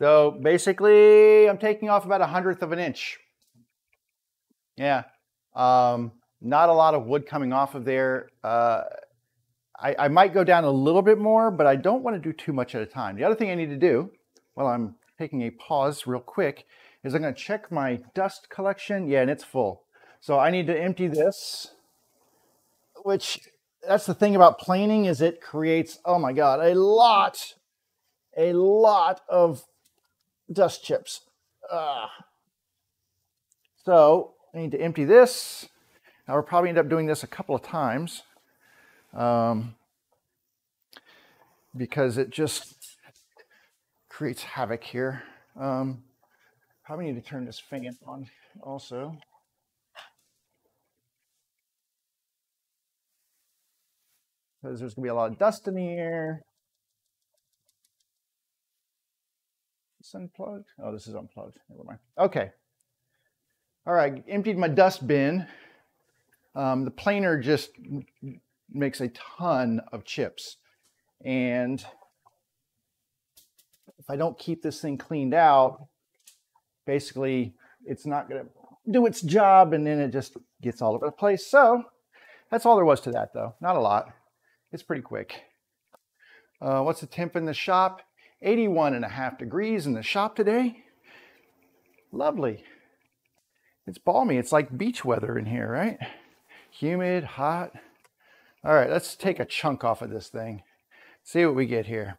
So basically, I'm taking off about a hundredth of an inch. Yeah, um, not a lot of wood coming off of there. Uh, I, I, might go down a little bit more, but I don't want to do too much at a time. The other thing I need to do, while I'm taking a pause real quick, is I'm going to check my dust collection. Yeah, and it's full. So I need to empty this, which that's the thing about planing is it creates, oh my God, a lot, a lot of dust chips. So I need to empty this. Now we'll probably end up doing this a couple of times um, because it just creates havoc here. Um, Probably need to turn this fan on also. Because there's gonna be a lot of dust in the air. Is this unplugged? Oh, this is unplugged. Never mind. Okay. All right, emptied my dust bin. Um, the planer just makes a ton of chips. And if I don't keep this thing cleaned out, basically it's not going to do its job and then it just gets all over the place. So that's all there was to that though. Not a lot. It's pretty quick. Uh, what's the temp in the shop? 81 and a half degrees in the shop today. Lovely. It's balmy. It's like beach weather in here, right? Humid, hot. All right, let's take a chunk off of this thing. See what we get here.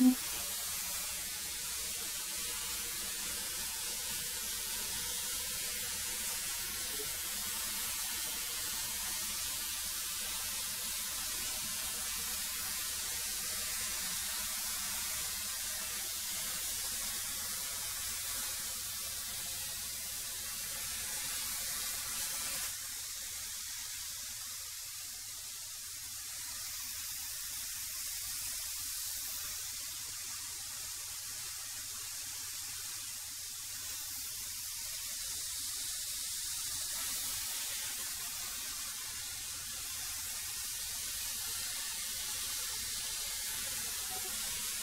mhm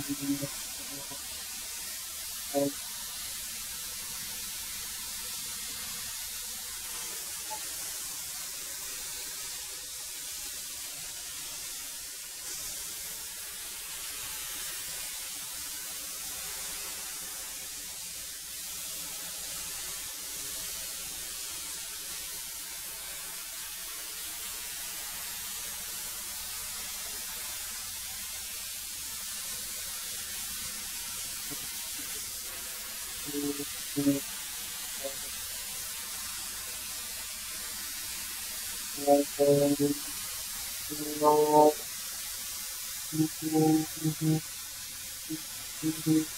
Thank you. Thank you.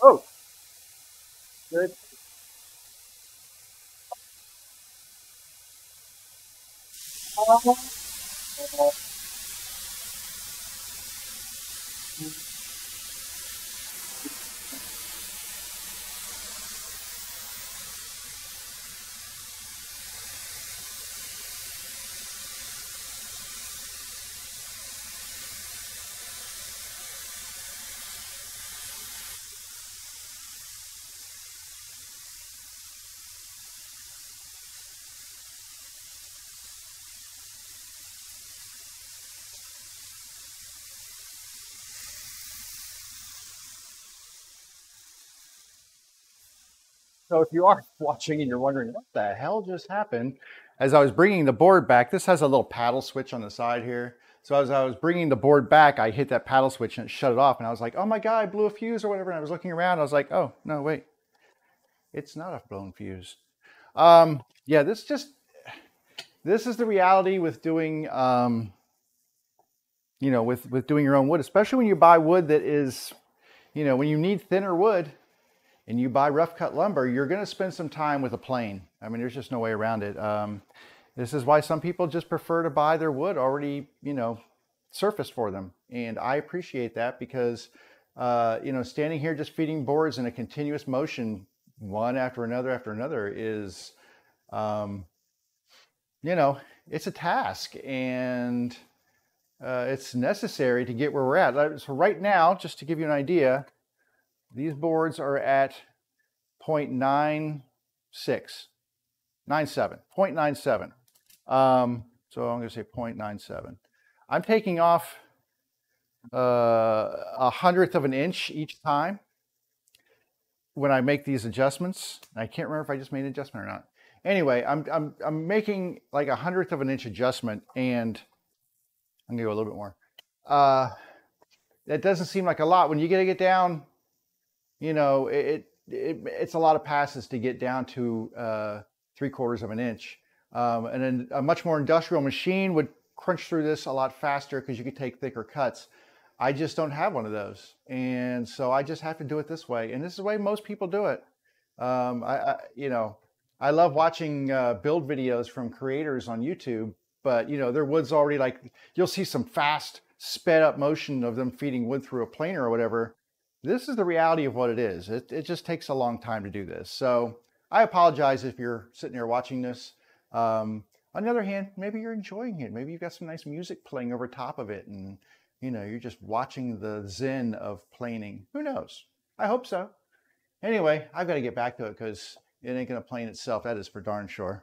Oh, good. Uh-huh. So if you are watching and you're wondering what the hell just happened, as I was bringing the board back, this has a little paddle switch on the side here. So as I was bringing the board back, I hit that paddle switch and it shut it off. And I was like, oh my God, I blew a fuse or whatever. And I was looking around. I was like, oh, no, wait. It's not a blown fuse. Um, yeah, this just, this is the reality with doing, um, you know, with, with doing your own wood, especially when you buy wood that is, you know, when you need thinner wood, and you buy rough cut lumber, you're going to spend some time with a plane. I mean, there's just no way around it. Um, this is why some people just prefer to buy their wood already, you know, surfaced for them. And I appreciate that because, uh, you know, standing here just feeding boards in a continuous motion, one after another after another is, um, you know, it's a task and uh, it's necessary to get where we're at. So right now, just to give you an idea, these boards are at 0.96, 97, 0.97. Um, so I'm going to say 0.97. I'm taking off uh, a hundredth of an inch each time when I make these adjustments. I can't remember if I just made an adjustment or not. Anyway, I'm, I'm, I'm making like a hundredth of an inch adjustment and I'm gonna go a little bit more. Uh, that doesn't seem like a lot. When you get to get down you know, it, it it's a lot of passes to get down to uh, three quarters of an inch. Um, and then a much more industrial machine would crunch through this a lot faster because you could take thicker cuts. I just don't have one of those. And so I just have to do it this way. And this is the way most people do it. Um, I, I, you know, I love watching uh, build videos from creators on YouTube, but you know, their wood's already like, you'll see some fast sped up motion of them feeding wood through a planer or whatever. This is the reality of what it is. It, it just takes a long time to do this. So I apologize if you're sitting there watching this. Um, on the other hand, maybe you're enjoying it. Maybe you've got some nice music playing over top of it and you know, you're just watching the zen of planing. Who knows? I hope so. Anyway, I've got to get back to it because it ain't going to plane itself. That is for darn sure.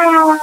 I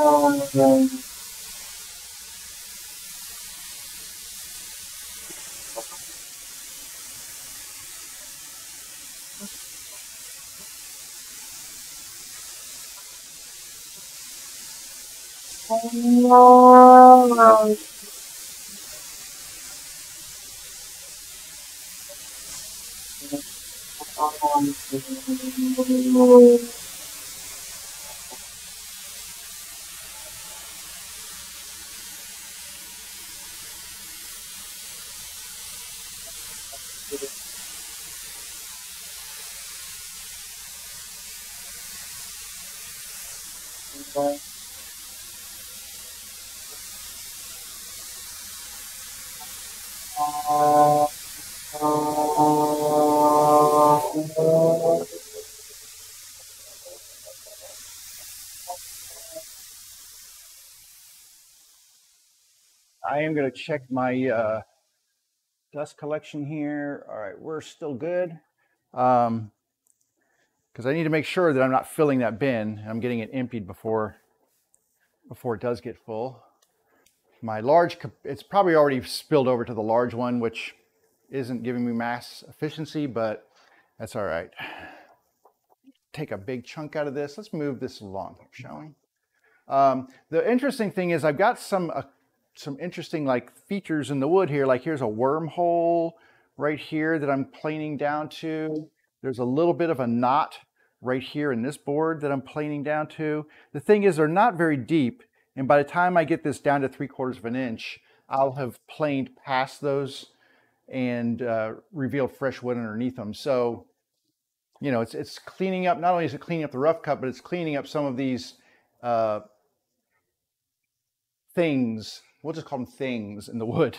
am going to check my uh, dust collection here. All right, we're still good. Um, because I need to make sure that I'm not filling that bin. I'm getting it emptied before, before it does get full. My large, it's probably already spilled over to the large one, which isn't giving me mass efficiency, but that's all right. Take a big chunk out of this. Let's move this along, shall we? Um, the interesting thing is I've got some uh, some interesting like features in the wood here. Like here's a wormhole right here that I'm planing down to. There's a little bit of a knot right here in this board that I'm planing down to. The thing is they're not very deep. And by the time I get this down to three quarters of an inch, I'll have planed past those and uh, revealed fresh wood underneath them. So, you know, it's, it's cleaning up, not only is it cleaning up the rough cut, but it's cleaning up some of these uh, things we'll just call them things in the wood.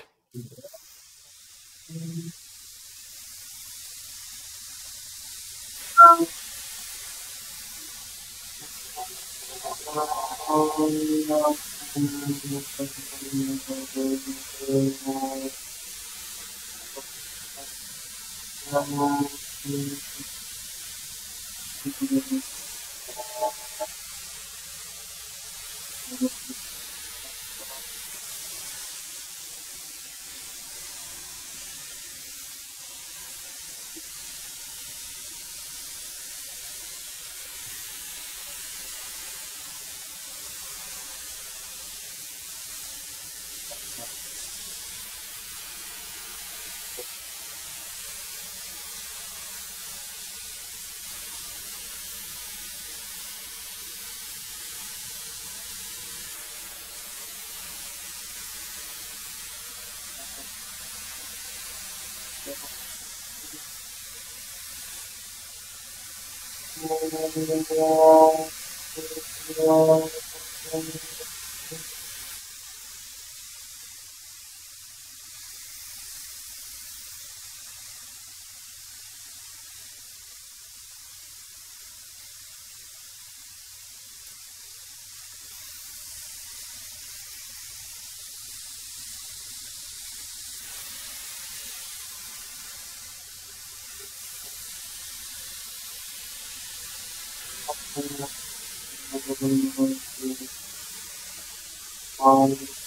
Thank you.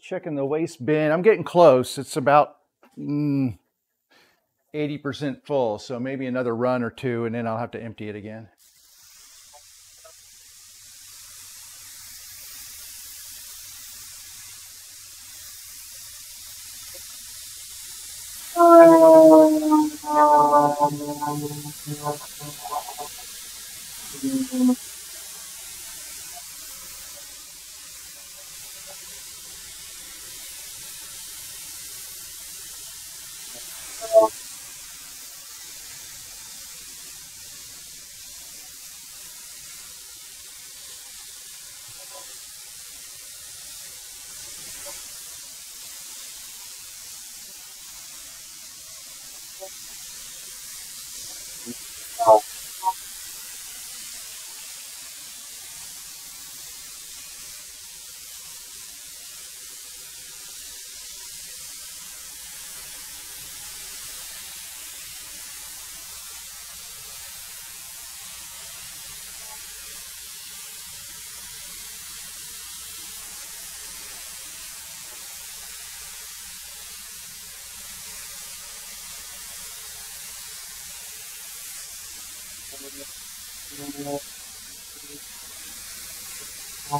just checking the waste bin. I'm getting close. It's about mm, 80% full. So maybe another run or two, and then I'll have to empty it again.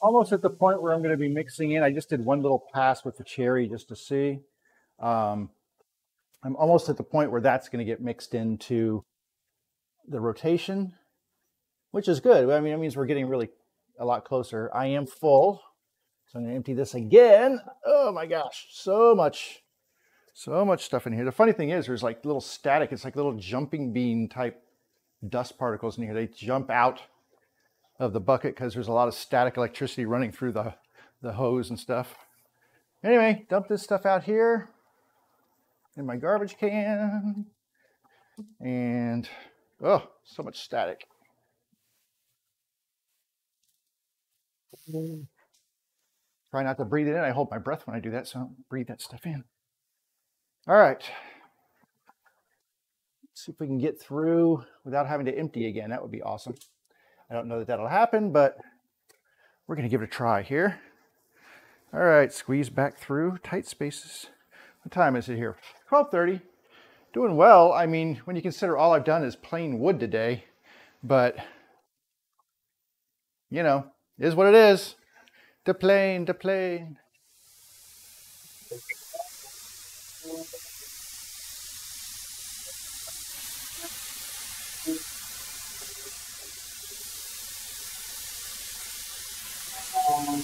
almost at the point where I'm going to be mixing in. I just did one little pass with the cherry just to see. Um, I'm almost at the point where that's going to get mixed into the rotation, which is good. I mean, it means we're getting really a lot closer. I am full, so I'm going to empty this again. Oh my gosh, so much, so much stuff in here. The funny thing is there's like little static. It's like little jumping bean type dust particles in here. They jump out of the bucket because there's a lot of static electricity running through the, the hose and stuff. Anyway, dump this stuff out here in my garbage can. And, oh, so much static. Try not to breathe it in. I hold my breath when I do that, so I don't breathe that stuff in. All right. Let's see if we can get through without having to empty again. That would be awesome. I don't know that that'll happen, but we're to give it a try here. All right, squeeze back through tight spaces. What time is it here? 1230. Doing well. I mean, when you consider all I've done is plane wood today, but you know, is what it is. The plane, the plane.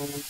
Thank you.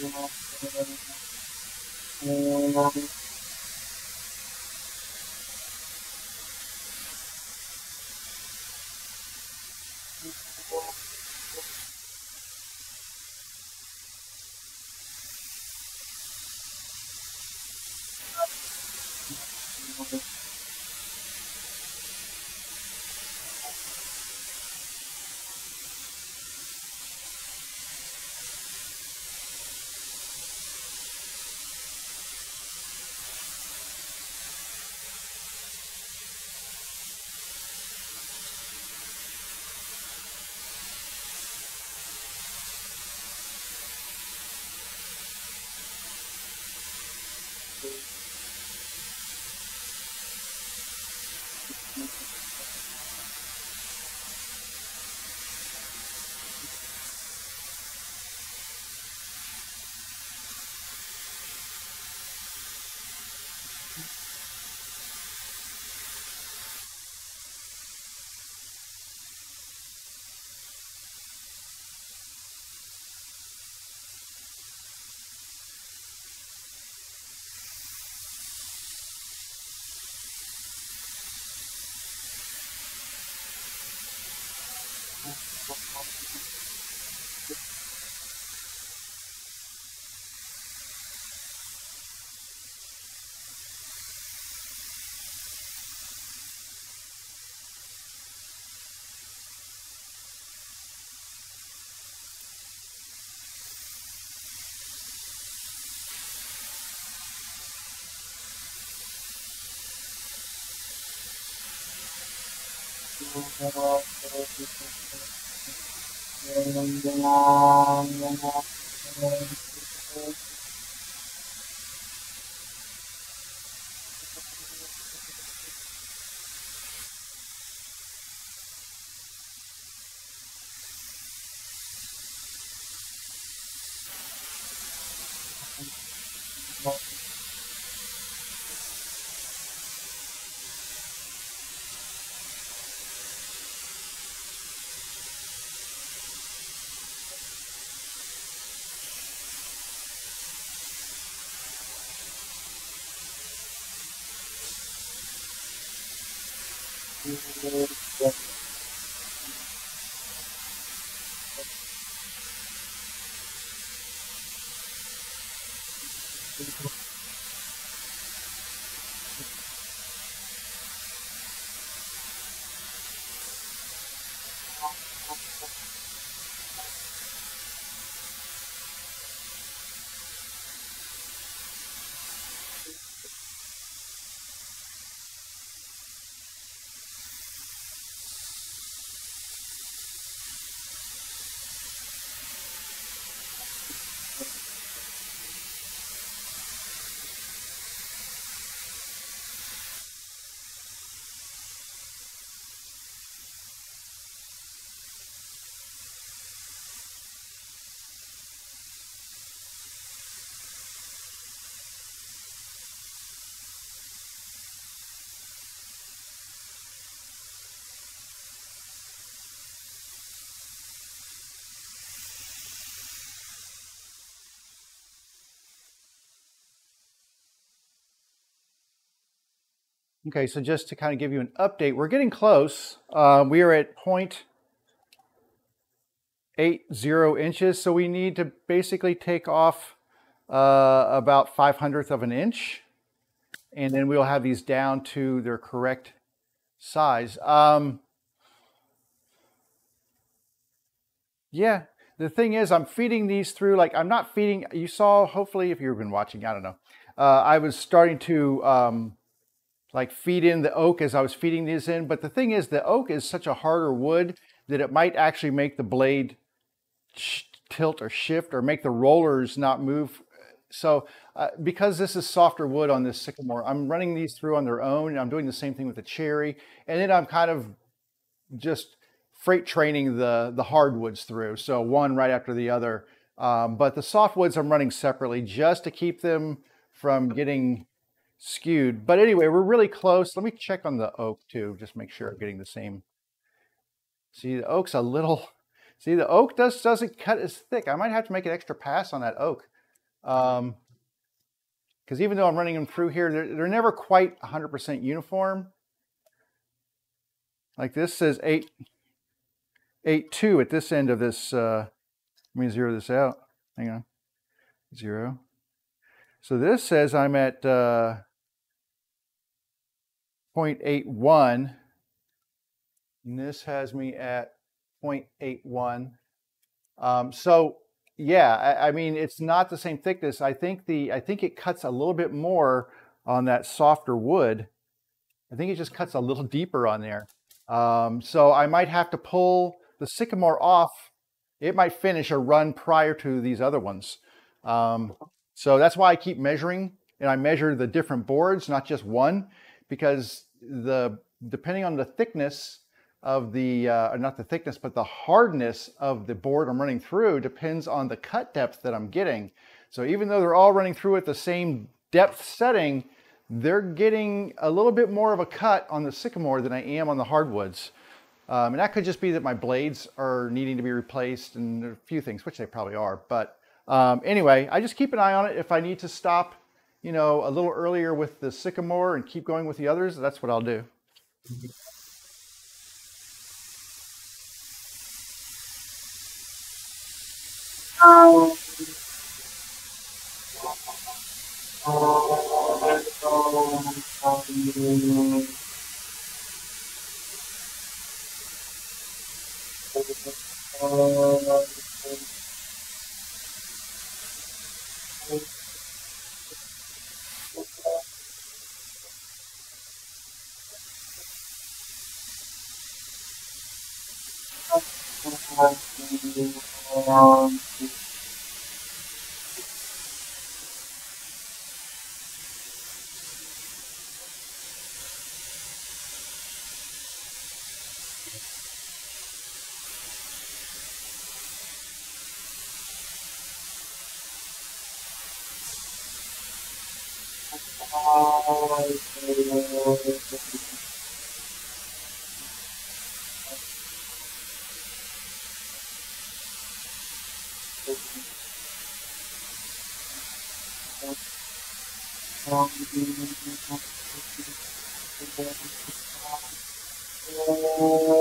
Thank you. Thank you. Thank you. Okay, so just to kind of give you an update, we're getting close. Uh, we are at 0.80 inches, so we need to basically take off uh, about 5 hundredth of an inch, and then we'll have these down to their correct size. Um, yeah, the thing is, I'm feeding these through, like I'm not feeding, you saw, hopefully, if you've been watching, I don't know, uh, I was starting to um, like feed in the oak as I was feeding these in. But the thing is, the oak is such a harder wood that it might actually make the blade tilt or shift or make the rollers not move. So uh, because this is softer wood on this sycamore, I'm running these through on their own. I'm doing the same thing with the cherry. And then I'm kind of just freight training the, the hardwoods through. So one right after the other. Um, but the softwoods I'm running separately just to keep them from getting skewed. But anyway, we're really close. Let me check on the oak too, just make sure I'm getting the same. See, the oak's a little, see, the oak does, doesn't cut as thick. I might have to make an extra pass on that oak. Um, because even though I'm running them through here, they're, they're never quite 100% uniform. Like this says 8, 8, 2 at this end of this, uh, let me zero this out. Hang on. Zero. So this says I'm at uh, 0.81. And this has me at 0.81. Um, so yeah, I, I, mean, it's not the same thickness. I think the I think it cuts a little bit more on that softer wood. I think it just cuts a little deeper on there. Um, so I might have to pull the sycamore off. It might finish a run prior to these other ones. Um, so that's why I keep measuring and I measure the different boards, not just one, because the depending on the thickness of the, uh, not the thickness, but the hardness of the board I'm running through depends on the cut depth that I'm getting. So even though they're all running through at the same depth setting, they're getting a little bit more of a cut on the sycamore than I am on the hardwoods. Um, and that could just be that my blades are needing to be replaced and a few things, which they probably are. But um, anyway, I just keep an eye on it. If I need to stop, you know, a little earlier with the sycamore and keep going with the others, that's what I'll do. Oh. Thank you. Thank you.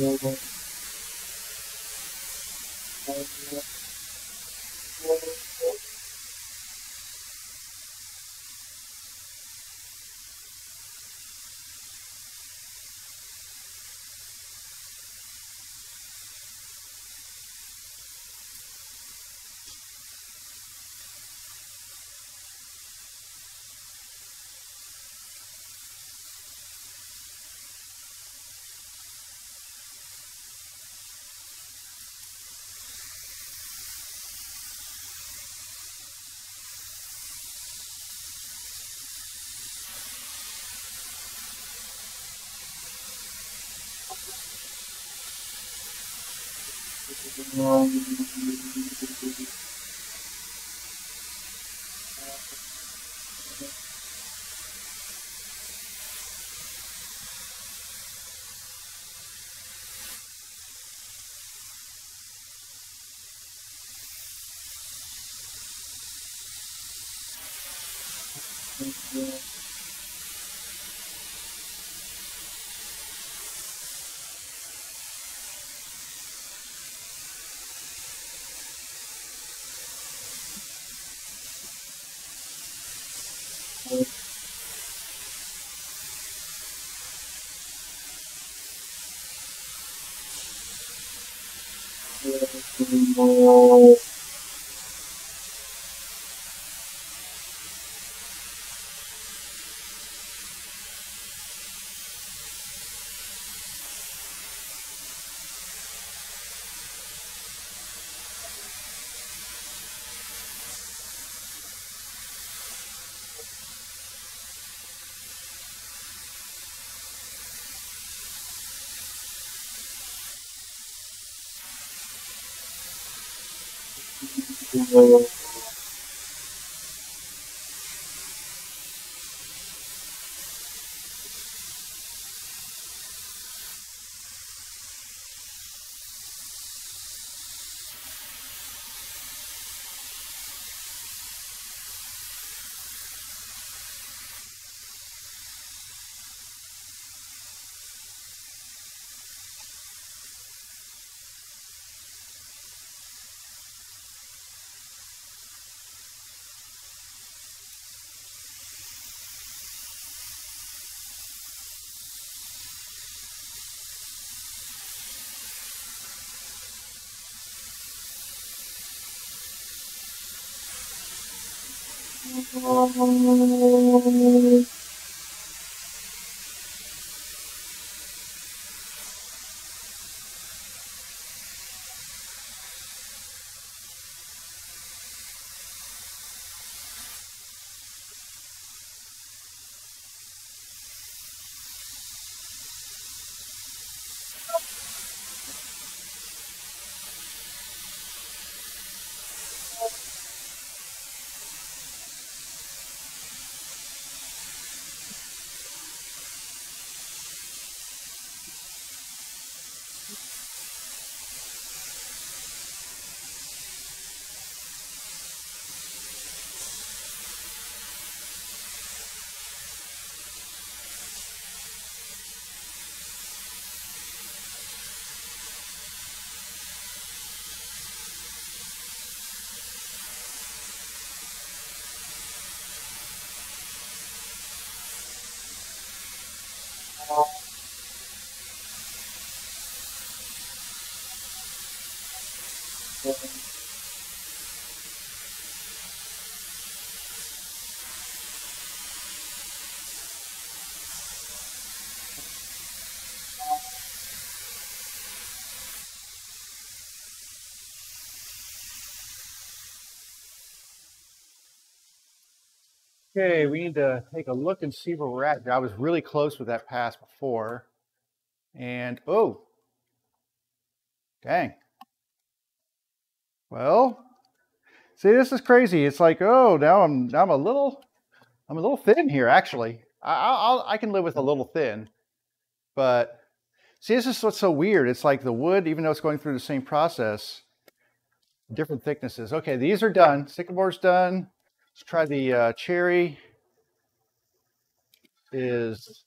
Thank you. 自分の気持ちで見てることです。Thank. Oh, oh, oh, oh, oh. Okay, we need to take a look and see where we're at. I was really close with that pass before. And, oh, dang. Well, see, this is crazy. It's like, oh, now I'm, now I'm a little, I'm a little thin here, actually. I, I'll, I can live with a little thin, but see, this is what's so weird. It's like the wood, even though it's going through the same process, different thicknesses. Okay, these are done. Sycamore's done. Let's try the uh, cherry. Is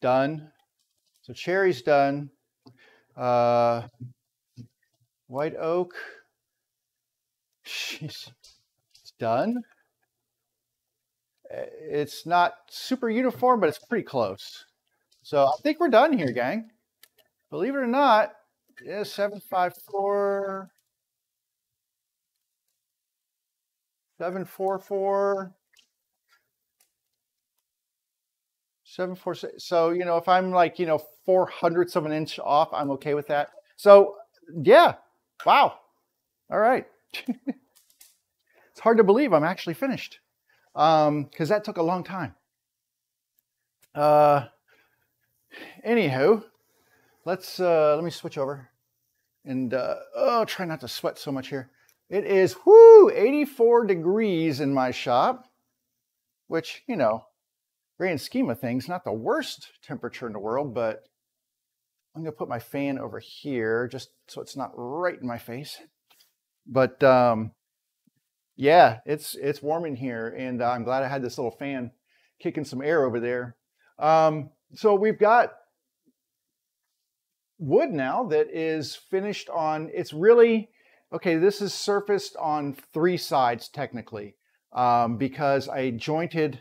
done. So cherry's done. Uh, white oak. She's, it's done. Eh, it's not super uniform, but it's pretty close. So I think we're done here, gang. Believe it or not, yeah, 754. 744 746 so you know if i'm like you know four hundredths of an inch off i'm okay with that. So yeah wow. All right. It's hard to believe i'm actually finished um because that took a long time. Uh anywho let's uh let me switch over and uh oh try not to sweat so much here it is, whoo, 84 degrees in my shop, which, you know, grand scheme of things, not the worst temperature in the world, but I'm going to put my fan over here just so it's not right in my face. But um, yeah, it's it's warm in here, and I'm glad I had this little fan kicking some air over there. Um, so we've got wood now that is finished on, it's really Okay, this is surfaced on three sides technically um, because I jointed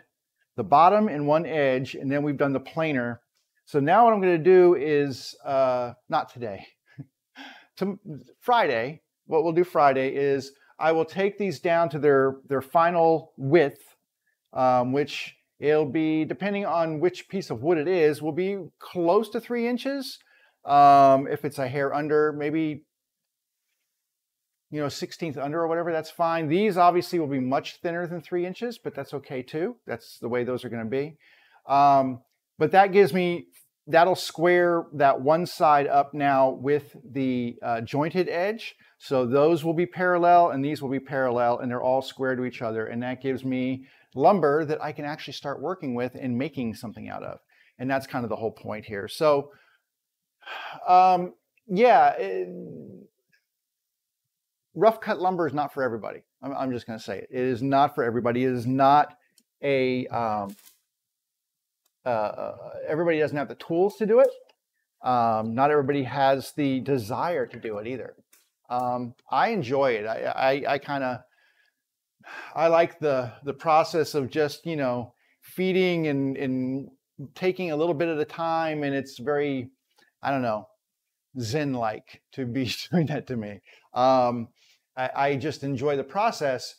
the bottom and one edge and then we've done the planer. So now what I'm gonna do is, uh, not today, to Friday, what we'll do Friday is I will take these down to their, their final width, um, which it'll be, depending on which piece of wood it is, will be close to three inches. Um, if it's a hair under, maybe, you know, 16th under or whatever, that's fine. These obviously will be much thinner than three inches, but that's okay too. That's the way those are going to be. Um, but that gives me that'll square that one side up now with the uh, jointed edge. So those will be parallel and these will be parallel and they're all square to each other. And that gives me lumber that I can actually start working with and making something out of. And that's kind of the whole point here. So um, yeah, it, rough cut lumber is not for everybody. I'm, I'm just going to say it. It is not for everybody. It is not a, um, uh, uh, everybody doesn't have the tools to do it. Um, not everybody has the desire to do it either. Um, I enjoy it. I, I, I kind of, I like the the process of just you know feeding and and taking a little bit at a time, and it's very, I don't know, zen like to be doing that to me. Um, I, I just enjoy the process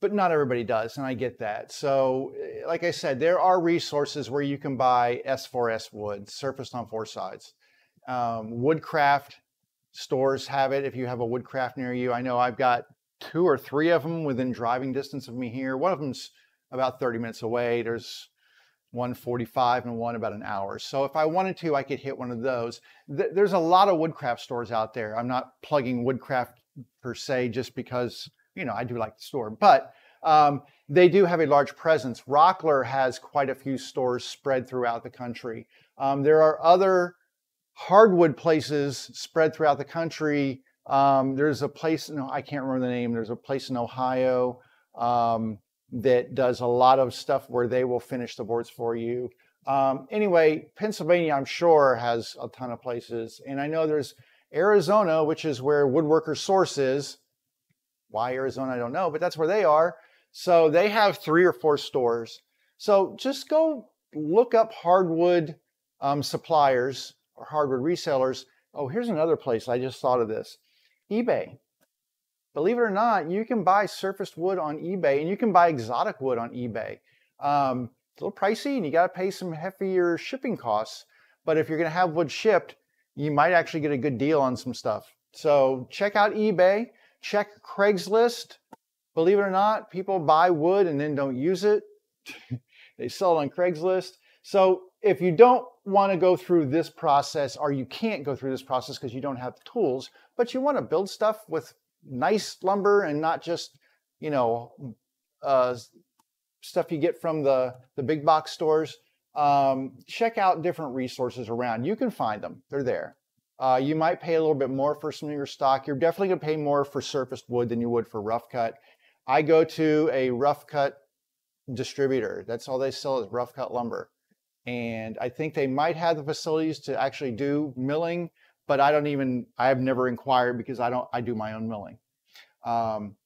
but not everybody does, and I get that. So, eh, like I said, there are resources where you can buy S4S wood, surfaced on four sides. Um, Woodcraft stores have it if you have a Woodcraft near you. I know I've got two or three of them within driving distance of me here. One of them's about 30 minutes away. There's 145 and one about an hour. So if I wanted to, I could hit one of those. There's a lot of Woodcraft stores out there. I'm not plugging Woodcraft per se just because you know, I do like the store, but um, they do have a large presence. Rockler has quite a few stores spread throughout the country. Um, there are other hardwood places spread throughout the country. Um, there's a place, no, I can't remember the name. There's a place in Ohio um, that does a lot of stuff where they will finish the boards for you. Um, anyway, Pennsylvania, I'm sure, has a ton of places. And I know there's Arizona, which is where Woodworker Source is. Why Arizona, I don't know, but that's where they are. So they have three or four stores. So just go look up hardwood um, suppliers or hardwood resellers. Oh, here's another place. I just thought of this eBay. Believe it or not, you can buy surfaced wood on eBay and you can buy exotic wood on eBay. Um, it's a little pricey and you got to pay some heavier shipping costs. But if you're going to have wood shipped, you might actually get a good deal on some stuff. So check out eBay. Check Craigslist. Believe it or not, people buy wood and then don't use it. they sell it on Craigslist. So if you don't want to go through this process or you can't go through this process because you don't have the tools, but you want to build stuff with nice lumber and not just, you know, uh, stuff you get from the, the big box stores, um, check out different resources around. You can find them. They're there. Uh, you might pay a little bit more for some of your stock. You're definitely going to pay more for surfaced wood than you would for rough cut. I go to a rough cut distributor. That's all they sell is rough cut lumber. And I think they might have the facilities to actually do milling, but I don't even, I have never inquired because I don't, I do my own milling. Um,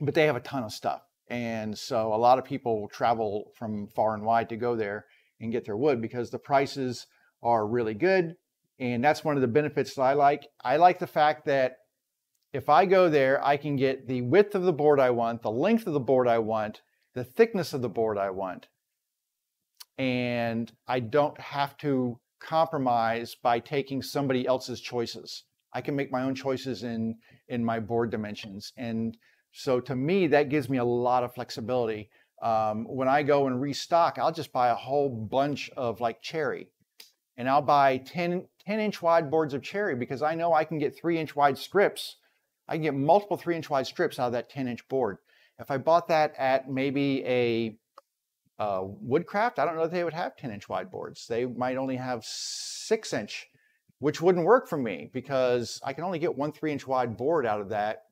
but they have a ton of stuff. And so a lot of people will travel from far and wide to go there and get their wood because the prices are really good. And that's one of the benefits that I like. I like the fact that if I go there, I can get the width of the board I want, the length of the board I want, the thickness of the board I want. And I don't have to compromise by taking somebody else's choices. I can make my own choices in, in my board dimensions. And so to me, that gives me a lot of flexibility. Um, when I go and restock, I'll just buy a whole bunch of like cherry and I'll buy 10, 10 inch wide boards of cherry because I know I can get three inch wide strips. I can get multiple three inch wide strips out of that 10 inch board. If I bought that at maybe a uh, Woodcraft, I don't know if they would have 10 inch wide boards. They might only have six inch, which wouldn't work for me because I can only get one three inch wide board out of that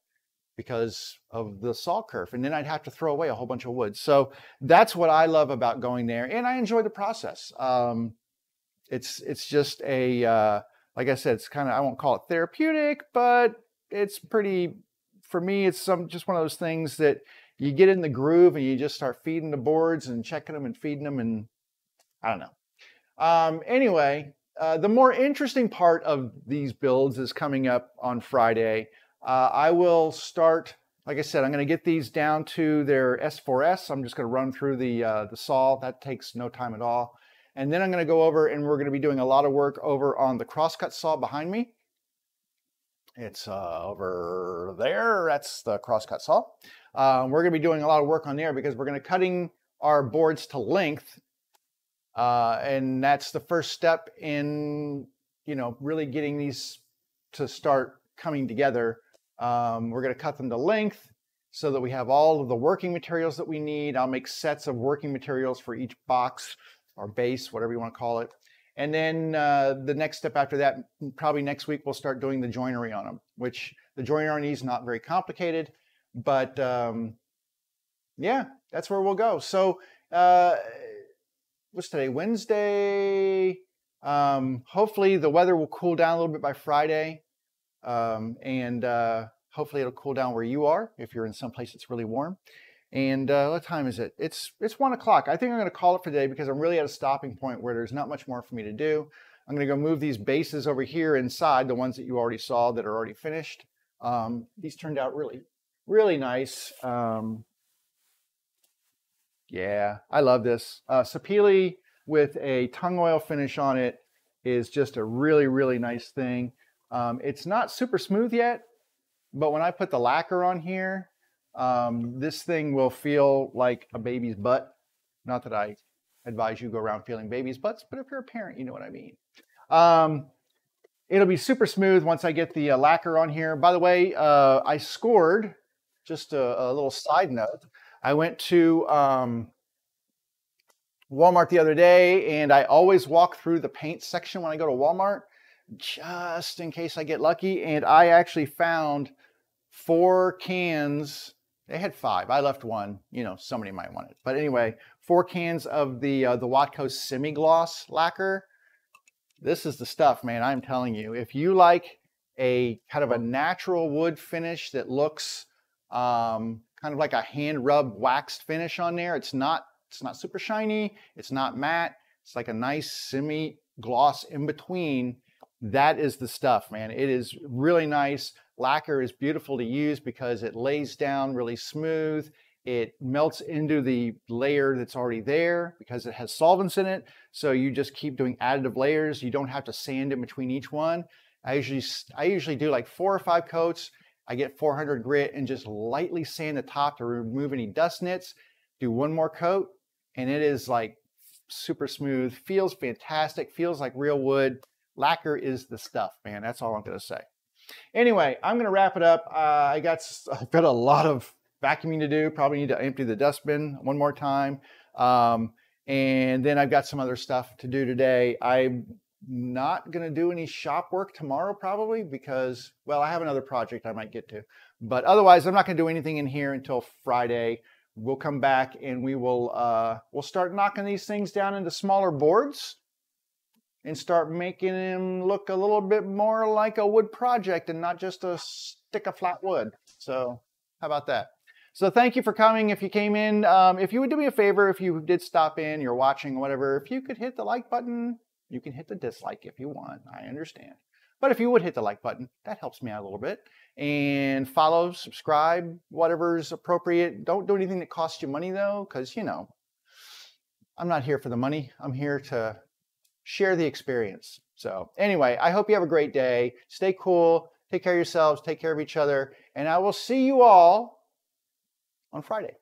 because of the saw kerf. And then I'd have to throw away a whole bunch of wood. So that's what I love about going there. And I enjoy the process. Um, it's it's just a uh, like I said, it's kind of I won't call it therapeutic, but it's pretty for me. It's some just one of those things that you get in the groove and you just start feeding the boards and checking them and feeding them and I don't know. Um, anyway, uh, the more interesting part of these builds is coming up on Friday. Uh, I will start, like I said, I'm going to get these down to their S4S. I'm just going to run through the, uh, the saw. That takes no time at all. And then I'm going to go over and we're going to be doing a lot of work over on the crosscut saw behind me. It's uh, over there. That's the crosscut saw. Um, we're going to be doing a lot of work on there because we're going to cutting our boards to length. Uh, and that's the first step in, you know, really getting these to start coming together. Um, we're going to cut them to length so that we have all of the working materials that we need. I'll make sets of working materials for each box or base, whatever you want to call it. And then uh, the next step after that, probably next week, we'll start doing the joinery on them, which the joinery is not very complicated, but um, yeah, that's where we'll go. So uh, what's today? Wednesday. Um, hopefully the weather will cool down a little bit by Friday. Um, and uh, hopefully it'll cool down where you are if you're in some place that's really warm. And uh, what time is it? It's it's one o'clock. I think I'm going to call it for today because I'm really at a stopping point where there's not much more for me to do. I'm going to go move these bases over here inside, the ones that you already saw that are already finished. Um, these turned out really, really nice. Um, yeah, I love this. Uh, with a tung oil finish on it is just a really, really nice thing. Um, it's not super smooth yet, but when I put the lacquer on here, um, this thing will feel like a baby's butt. Not that I advise you go around feeling babies' butts, but if you're a parent, you know what I mean. Um, it'll be super smooth once I get the uh, lacquer on here. By the way, uh, I scored, just a, a, little side note, I went to um, Walmart the other day and I always walk through the paint section when I go to Walmart just in case I get lucky. And I actually found four cans they had five. I left one. You know, somebody might want it. But anyway, four cans of the uh, the Watco Semi Gloss lacquer. This is the stuff, man. I'm telling you. If you like a kind of a natural wood finish that looks um, kind of like a hand rubbed waxed finish on there, it's not it's not super shiny. It's not matte. It's like a nice semi gloss in between. That is the stuff, man. It is really nice. Lacquer is beautiful to use because it lays down really smooth. It melts into the layer that's already there because it has solvents in it. So you just keep doing additive layers. You don't have to sand in between each one. I usually, I usually do like four or five coats. I get 400 grit and just lightly sand the top to remove any dust nits. Do one more coat and it is like super smooth, feels fantastic, feels like real wood. Lacquer is the stuff, man. That's all I'm going to say. Anyway, I'm going to wrap it up. Uh, I got I've got a lot of vacuuming to do. Probably need to empty the dustbin one more time. Um, and then I've got some other stuff to do today. I'm not going to do any shop work tomorrow probably because, well, I have another project I might get to. But otherwise, I'm not going to do anything in here until Friday. We'll come back and we will uh, we'll start knocking these things down into smaller boards and start making him look a little bit more like a wood project and not just a stick of flat wood. So how about that? So thank you for coming. If you came in, um, if you would do me a favor, if you did stop in, you're watching, whatever, if you could hit the like button, you can hit the dislike if you want. I understand. But if you would hit the like button, that helps me out a little bit. And follow, subscribe, whatever's appropriate. Don't do anything that costs you money though, because, you know, I'm not here for the money. I'm here to share the experience. So anyway, I hope you have a great day. Stay cool. Take care of yourselves. Take care of each other. And I will see you all on Friday.